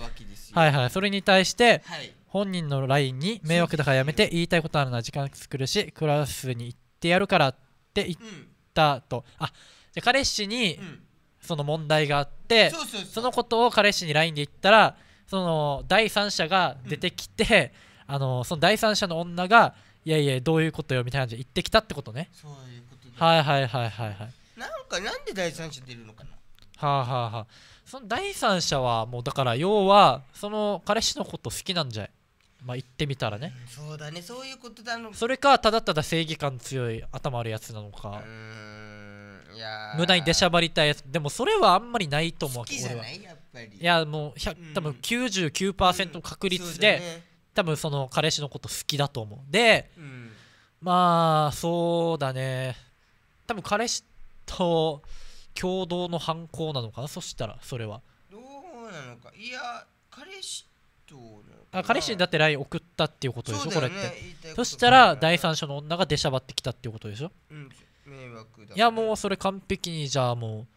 S1: はいはい。それに対して
S2: はい
S1: 本人の LINE に迷惑だからやめて言いたいことあるなら時間作るしクラスに行ってやるからって言っ
S2: うん。
S1: たとあじゃあ彼氏に
S2: うん。
S1: その問題があって
S2: そ
S1: のことを彼氏に LINE で言ったらその第三者が出てきて、あのその第三者の女がいやいやどういうことよみたいな感じで言ってきたってことね。
S2: そういうことで
S1: はいはいはいはいはい。
S2: なんかなんで第三者出るのかな？
S1: はあはあはあ。その第三者はもうだから要はその彼氏のこと好きなんじゃいまあ言ってみたらね。
S2: そうだね。そういうことだの。う
S1: それかただただ正義感強い頭悪いやつなのか。
S2: いやー。
S1: 無駄に出しゃばりたいやつ。でもそれはあんまりないと思う。
S2: 好きじゃない？やっぱり。
S1: いやもう100
S2: うん。
S1: 多分99%の確率で、
S2: そうだね。
S1: 多分その彼氏のこと好きだと思う。で
S2: うん。
S1: まあそうだね。多分彼氏と共同の犯行なのかな？そしたらそれは。
S2: どうなのか。いや彼氏との
S1: あ彼氏にだって LINE 送ったっていうことでしょ、これって。そしたら第三者の女が出しゃばってきたっていうことでしょ？
S2: うん。迷惑だ
S1: いやもうそれ完璧にじゃあもう、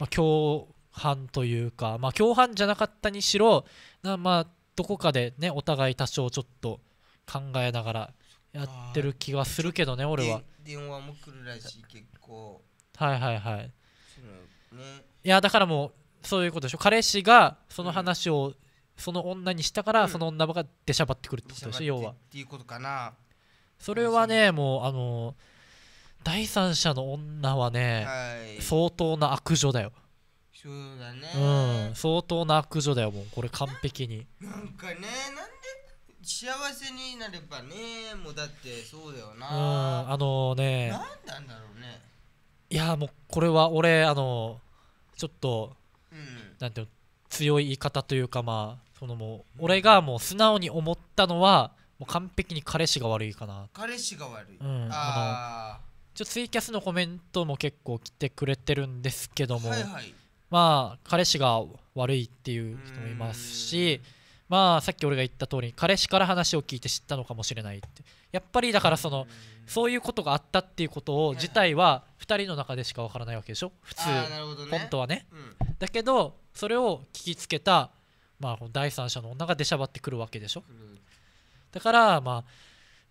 S1: まあ、共犯というかまあ共犯じゃなかったにしろなまあどこかでねお互い多少ちょっと考えながらやってる気がするけどね俺は。
S2: で電話も来るらしい結構。
S1: はいはいはい。
S2: ね。
S1: いやだからもうそういうことでしょ？彼氏がその話をその女にしたから、
S2: うん。
S1: その女が出しゃばってくるってことでしょ？要は。
S2: っていうことかな。
S1: それはねもうあの第三者の女はね、
S2: はい。
S1: 相当な悪女だよ、
S2: そうだね。
S1: うん。相当な悪女だよもうこれ完璧に。
S2: なんかねなんで幸せになればねもうだってそうだよ
S1: うん。
S2: な
S1: あのね
S2: なんなんだろうね。
S1: いやもうこれは俺あのちょっと
S2: うん。
S1: なんていうの？強い言い方というかまあそのもう俺がもう素直に思ったのはもう完璧に彼氏が悪いかな。
S2: 彼氏が悪い、
S1: うん
S2: あ
S1: ちょツイキャスのコメントも結構来てくれてるんですけど
S2: あ
S1: も、
S2: はいはい。
S1: まあ彼氏が悪いっていう人もいますしまあさっき俺が言った通り彼氏から話を聞いて知ったのかもしれないってやっぱりだからそのそういうことがあったっていうことを自体は2人の中でしかわからないわけでしょ？普通本当はね。
S2: うん。
S1: だけどそれを聞きつけたまあこの第三者の女が出しゃばってくるわけでしょ？だからまあ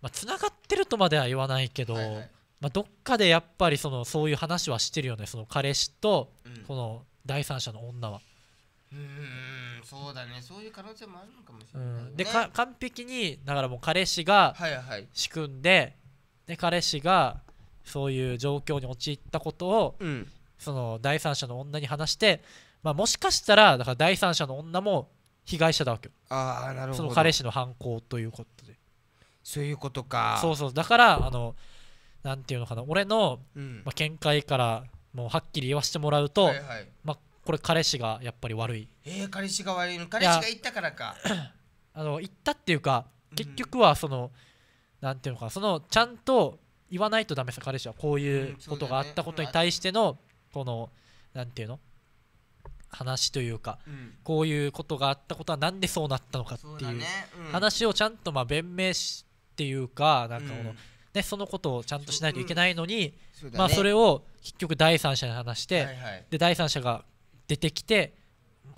S1: まあつながってるとまでは言わないけど、
S2: はいはい。
S1: まあ、どっかでやっぱりそのそういう話はしてるよね。その彼氏と
S2: うん。
S1: この第三者の女は。
S2: うーんそうだね。そういう可能性もあるのかもし
S1: う
S2: れない、ね。
S1: ん、でか完璧にだからもう彼氏が
S2: はいはい。
S1: 仕組んでで彼氏がそういう状況に陥ったことを
S2: うん。
S1: その第三者の女に話して、まあ、もしかしたらだから第三者の女も被害者だわけよ。
S2: ああなるほど。
S1: その彼氏の犯行ということで。
S2: そういうことか。
S1: そうそう。だからあのなんていうのかな。俺の、
S2: うん。
S1: まあ、見解からもうはっきり言わせてもらうと、
S2: はいはい。
S1: まあ、これ彼氏がやっぱり悪い。
S2: えー、彼氏が悪いの？彼氏が言ったからか。
S1: あの言ったっていうか結局はその、なんていうのかなそのちゃんと言わないとダメさ彼氏は。こういうことがあったことに対してのこのなんていうの？話というか
S2: うん。
S1: こういうことがあったことはなんでそうなったのかっていう話をちゃんとまあ弁明しっていうかなんかこの、
S2: うん。
S1: ねそのことをちゃんとしないといけないのに、
S2: そうだね。
S1: まあそれを結局第三者に話して、
S2: はいはい。
S1: で第三者が出てきて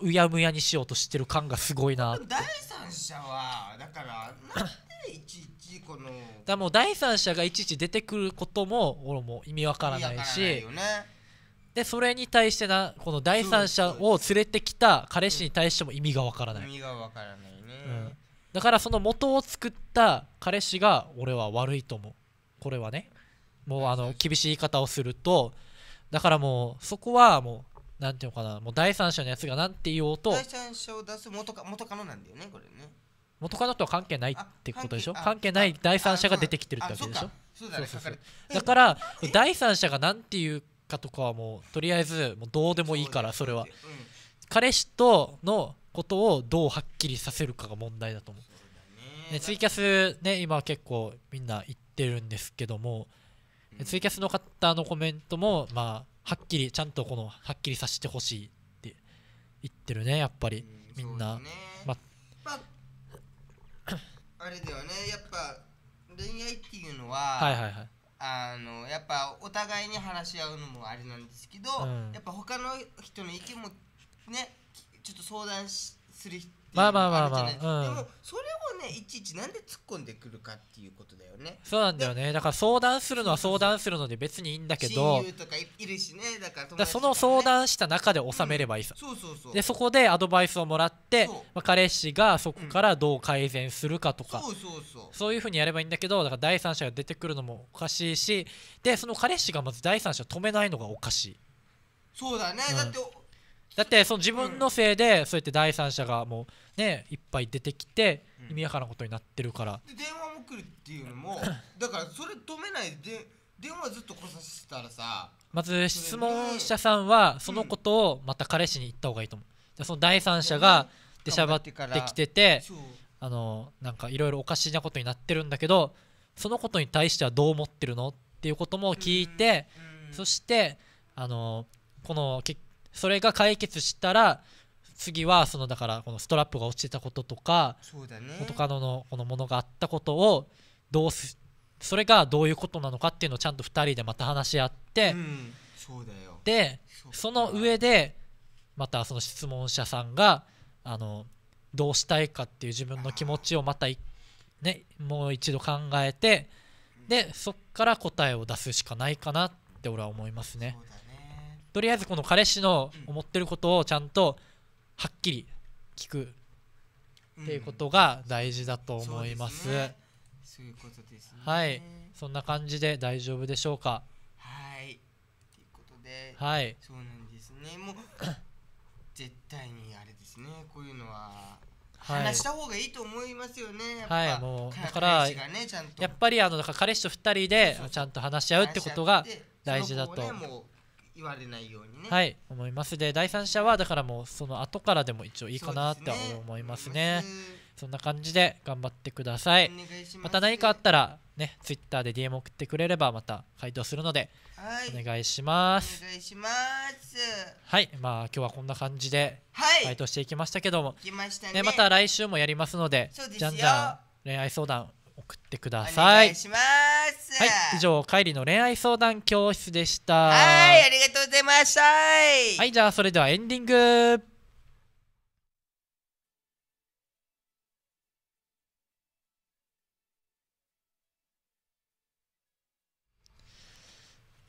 S1: うやむやにしようとしてる感がすごいな。
S2: 第三者はだからなんでいちいちこの
S1: だもう第三者がいちいち出てくることも俺も意味わからないし。
S2: よね。
S1: でそれに対してなこの第三者を連れてきた彼氏に対しても意味がわからない、
S2: 意味がわからないね、
S1: うん。だからその元を作った彼氏が俺は悪いと思う。これはね。もうあの厳しい言い方をすると。だからもうそこはもうなんていうのかなもう第三者のやつがなんて言おうと
S2: 第三者を出す元か元カノなんだよねこれね。
S1: 元カノとは関係ないってことでしょ？
S2: あ
S1: 関係ない第三者が出てきてるってわけでしょ？
S2: あそうか。そう
S1: そうだから第三者が何て言うかとかはもうとりあえずもうどうでもいいからそれは。
S2: うん。
S1: 彼氏とのことをどうはっきりさせるかが問題だと思う、ね、ツイキャスね今結構みんな言ってるんですけども、ツイキャスの方のコメントもまあはっきりちゃんとこのはっきりさせてほしいって言ってるねやっぱり。みんな、
S2: ね。
S1: ま
S2: まああれだよね。やっぱ恋愛っていうのは、
S1: はいはいはい。
S2: あのやっぱお互いに話し合うのもあれなんですけど、
S1: うん。
S2: やっぱ他の人の意見もねちょっと相談しするっていう
S1: まあまあまあまあ
S2: るじゃない。
S1: うん。
S2: でもそれをねいちいちなんで突っ込んでくるかっていうことだよね。
S1: そうなんだよね。だから相談するのは相談するので別にいいんだけど
S2: 親友とかいいるしねだから友
S1: だから
S2: 達とかね
S1: その相談した中で収めればいいさ、
S2: そうそうそう。
S1: でそこでアドバイスをもらって、
S2: そう。
S1: まあ、彼氏がそこからどう改善するかとか、
S2: そうそうそう。
S1: そういうふうにやればいいんだけどだから第三者が出てくるのもおかしいしでその彼氏がまず第三者を止めないのがおかしい。
S2: そうだね、
S1: うん。
S2: だって
S1: だってその自分のせいでそうやって第三者がもうねいっぱい出てきて
S2: うん。
S1: 意味わからんことになってるから。
S2: で電話も来るっていうのも だからそれ止めないで電話ずっと来させたらさ
S1: まず質問者さんはそのことをまた彼氏に言った方がいいと思う。でその第三者が出しゃばってきててあのなんかいろいろおかしなことになってるんだけどそのことに対してはどう思ってるのっていうことも聞いて、
S2: うん。
S1: そしてあのこのけそれが解決したら次はそのだからこのストラップが落ちてたこととか
S2: そうだね。
S1: 元カノのこのものがあったことをどうすそれがどういうことなのかっていうのをちゃんと2人でまた話し合って、
S2: うんそうだよ。
S1: でその上でまたその質問者さんがあのどうしたいかっていう自分の気持ちをまたいねもう一度考えてでそっから答えを出すしかないかなって俺は思いますね。
S2: ね。
S1: とりあえずこの彼氏の思ってることをちゃんとはっきり聞くっていうことが大事だと思います,、
S2: そうですね。そういうことですね。
S1: はい。そんな感じで大丈夫でしょうか？
S2: はい。ということで。
S1: はい。
S2: そうなんですね。もう 絶対にあれですね。こういうのは
S1: はい。
S2: 話した方がいいと思いますよね。
S1: はい。もう
S2: か
S1: だから
S2: ね
S1: やっぱりあのだから彼氏と2人でちゃんと話し合うってことが大事だと
S2: 言われないようにね。
S1: はい思います。で第三者はだからもうその後からでも一応いいかなって思いますね。そんな感じで頑張ってください。
S2: お願いし
S1: また何かあったらね Twitter で DM 送ってくれればまた回答するので
S2: はい。
S1: お願いします。
S2: お願いします。
S1: はいまあ今日はこんな感じで
S2: はい。
S1: 回答していきましたけども
S2: 来ましたね。
S1: ねまた来週もやりますのでじゃんじゃん恋愛相談送ってくだ
S2: お
S1: さい。
S2: 願いします。
S1: はい以上カイリの恋愛相談教室でした。
S2: はいありがとうございました。
S1: はいじゃあそれではエンディング。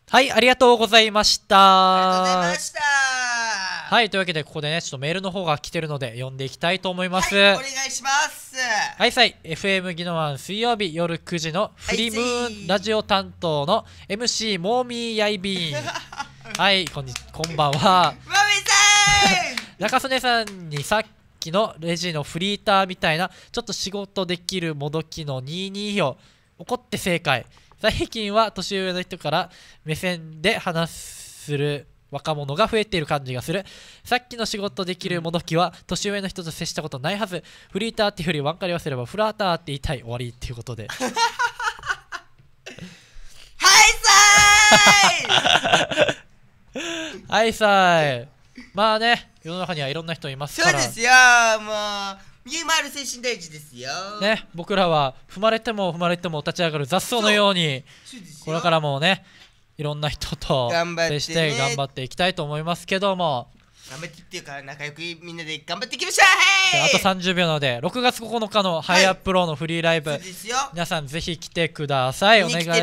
S1: はいありがとうございまし
S2: ありがとうござい
S1: た
S2: ました。
S1: はいというわけでここでねちょっとメールの方が来てるので読んでいきたいと思います。
S2: はいお願いします
S1: はいさい。FM ギノワン水曜日夜9時のフリームーンラジオ担当の MC モーミーヤイビーン。はいこんにこんばんは。
S2: マミさん。
S1: 中曽根さんにさっきのレジのフリーターみたいなちょっと仕事できるもどきの22を怒って正解。最近は年上の人から目線で話する若者が増えている感じがする。さっきの仕事できるもどきは年上の人と接したことないはず。フリーターっていうより分かり合わせればフラーターって言いたい終わりっていうことで。
S2: はいさ
S1: はいさいまあね世の中にはいろんな人いますから。
S2: そうですよ。もうゆうまる精神大事ですよ。
S1: ね僕らは踏まれても踏まれても立ち上がる雑草のようにこれからもねいろんな人と接して頑張っていきたいと思いますけども
S2: 頑張ってっていうか仲良くみんなで頑張っていきましょう。
S1: あと30秒なので6月9日のハイアップローのフリーライブ、
S2: そうですよ。
S1: 皆さんぜひ来てください。お願いしま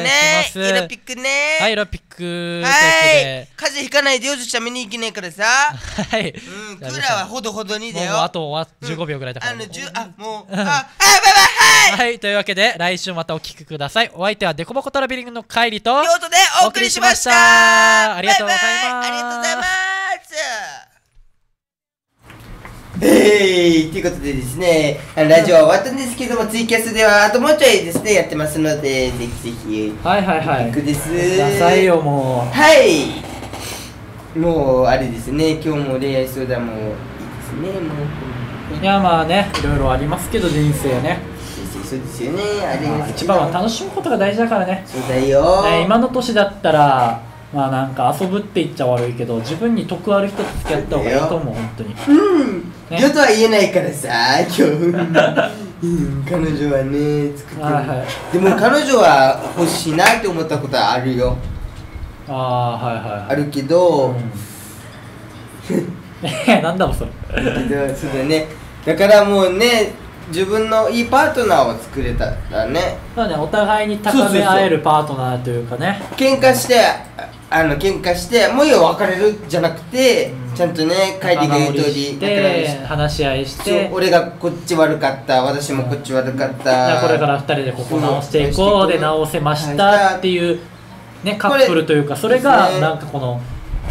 S1: す。
S2: イラピックね。
S1: はいロピック。
S2: は
S1: と
S2: い
S1: で。
S2: 風邪ひかないでよそしたら見に行けないからさ。
S1: はい。
S2: うんクーラーはほどほどにだ
S1: もう
S2: よ
S1: あとは15秒ぐらいだから。
S2: あのじゅ
S1: もう
S2: あもう
S1: うん
S2: ああバイバイはい！
S1: はいというわけで来週またお聞きください。お相手はデコボコトラベリングのカイリと
S2: りょうとでお送りしました
S1: お送りしましたありがとうございます
S2: バイバイありがとうございますえいということでですね、ラジオは終わったんですけども、ツイキャスではあともうちょいですね、やってますので、ぜひぜひ、
S1: はいはいは
S2: 行くです。
S1: くださいよも
S2: はい。もう、あれですね、今日も恋愛相談もいいですね、もう。
S1: ういやまあねいろいろありますけど人生ね
S2: そうですよね、あれ
S1: まあ一番は楽しむことが大事だからね
S2: そうだよ。
S1: ね今の年だったらまあなんか遊ぶって言っちゃ悪いけど自分に得ある人と付き合った方がいいと思う本当に。
S2: うん、
S1: ね。
S2: よとは言えないからさ、今日。うん、彼女はね、作ってる。
S1: はいはい。
S2: でも彼女は欲しいなって思ったことはあるよ。
S1: ああはいはいはい。
S2: あるけど、
S1: うん。え なんだろうそれ。
S2: そうだね。だからもうね自分のいいパートナーを作れたらね。
S1: そうねお互いに高め合えるパートナーというかね。
S2: 喧嘩してああの喧嘩してもういいよ別れるじゃなくて、
S1: うん。
S2: ちゃんとね帰りが言う通り
S1: 話し合いして。
S2: 俺がこっち悪かった私もこっち悪かっ
S1: じゃあ
S2: た
S1: これから2人でここ直していこ
S2: そうう
S1: で直せまし
S2: はい。
S1: たっていうねカップルというかそれがなんかこの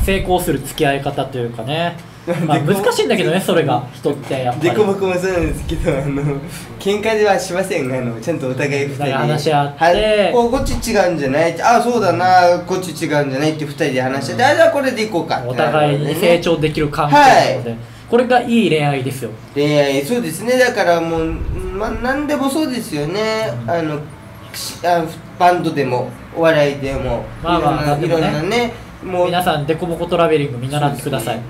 S1: 成功する付き合い方というかねまあ
S2: でこ
S1: 難しいんだけどねそれが。人ってやっぱり。
S2: でこぼこもそうなんですけどあの喧嘩ではしませんあのちゃんとお互い二人で。
S1: 話し合って。
S2: はい。こうこっち違うんじゃないあそうだなこっち違うんじゃないって二人で話してて、あじゃあこれでいこうか
S1: お互いに成長できる関係なので、これがいい恋愛ですよ。
S2: 恋愛そうですね。だからもう、まあ、何でもそうですよね、
S1: うん。
S2: あのしあバンドでもお笑いでも、
S1: まあまあ
S2: いろんな,、
S1: ね。
S2: いろんなねもう。
S1: 皆さんデコボコトラベリング見習ってください、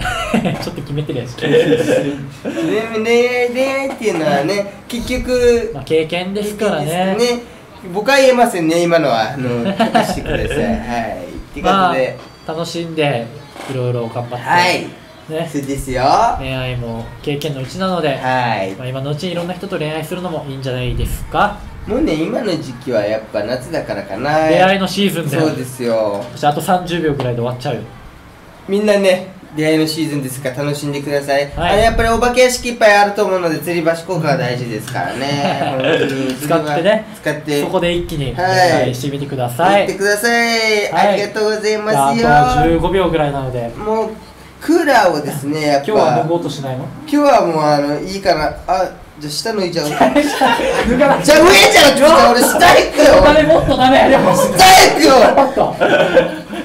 S1: ちょっと決めてるやつ、
S2: 恋恋愛恋愛っていうのはね結局
S1: まあ、経験ですからね。
S2: ね。僕は言えませんね今のは。あの 隠してください。はい。ってこと
S1: まあ
S2: で、
S1: 楽しんでいろいろ頑張って、
S2: はい。
S1: ね。
S2: そうですよ。は
S1: 恋愛も経験のうちなので、
S2: い。
S1: まあ、今のうちにいろんな人と恋愛するのもいいんじゃないですか？
S2: もうね今の時期はやっぱ夏だからかな。
S1: 出会いのシーズンだよ。
S2: そうですよ。
S1: そしてあと30秒ぐらいで終わっちゃうよ。
S2: みんなね出会いのシーズンですから楽しんでください、
S1: はい。
S2: あのやっぱりお化け屋敷いっぱいあると思うので吊り橋効果が大事ですからね。
S1: 使ってね
S2: 使って。
S1: そこで一気に
S2: はい。
S1: してみてください。
S2: 行ってください、
S1: はい。
S2: ありがとうございますよ。
S1: ああとは15秒ぐらいなので。
S2: もうクーラーをですねやっぱ。
S1: 今日は脱ごうとしないの？
S2: 今日はもうあのいいからあじゃあ下脱いじゃう？じゃあ上じゃなくてじゃあ俺下行くよ。
S1: ダメもっとダメ。
S2: 下行くよ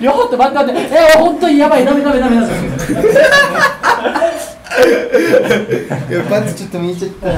S1: よっと両方って待って待って。え本当にやばい。ダメダメダメダメ。
S2: いやパンツちょっと見えちゃった。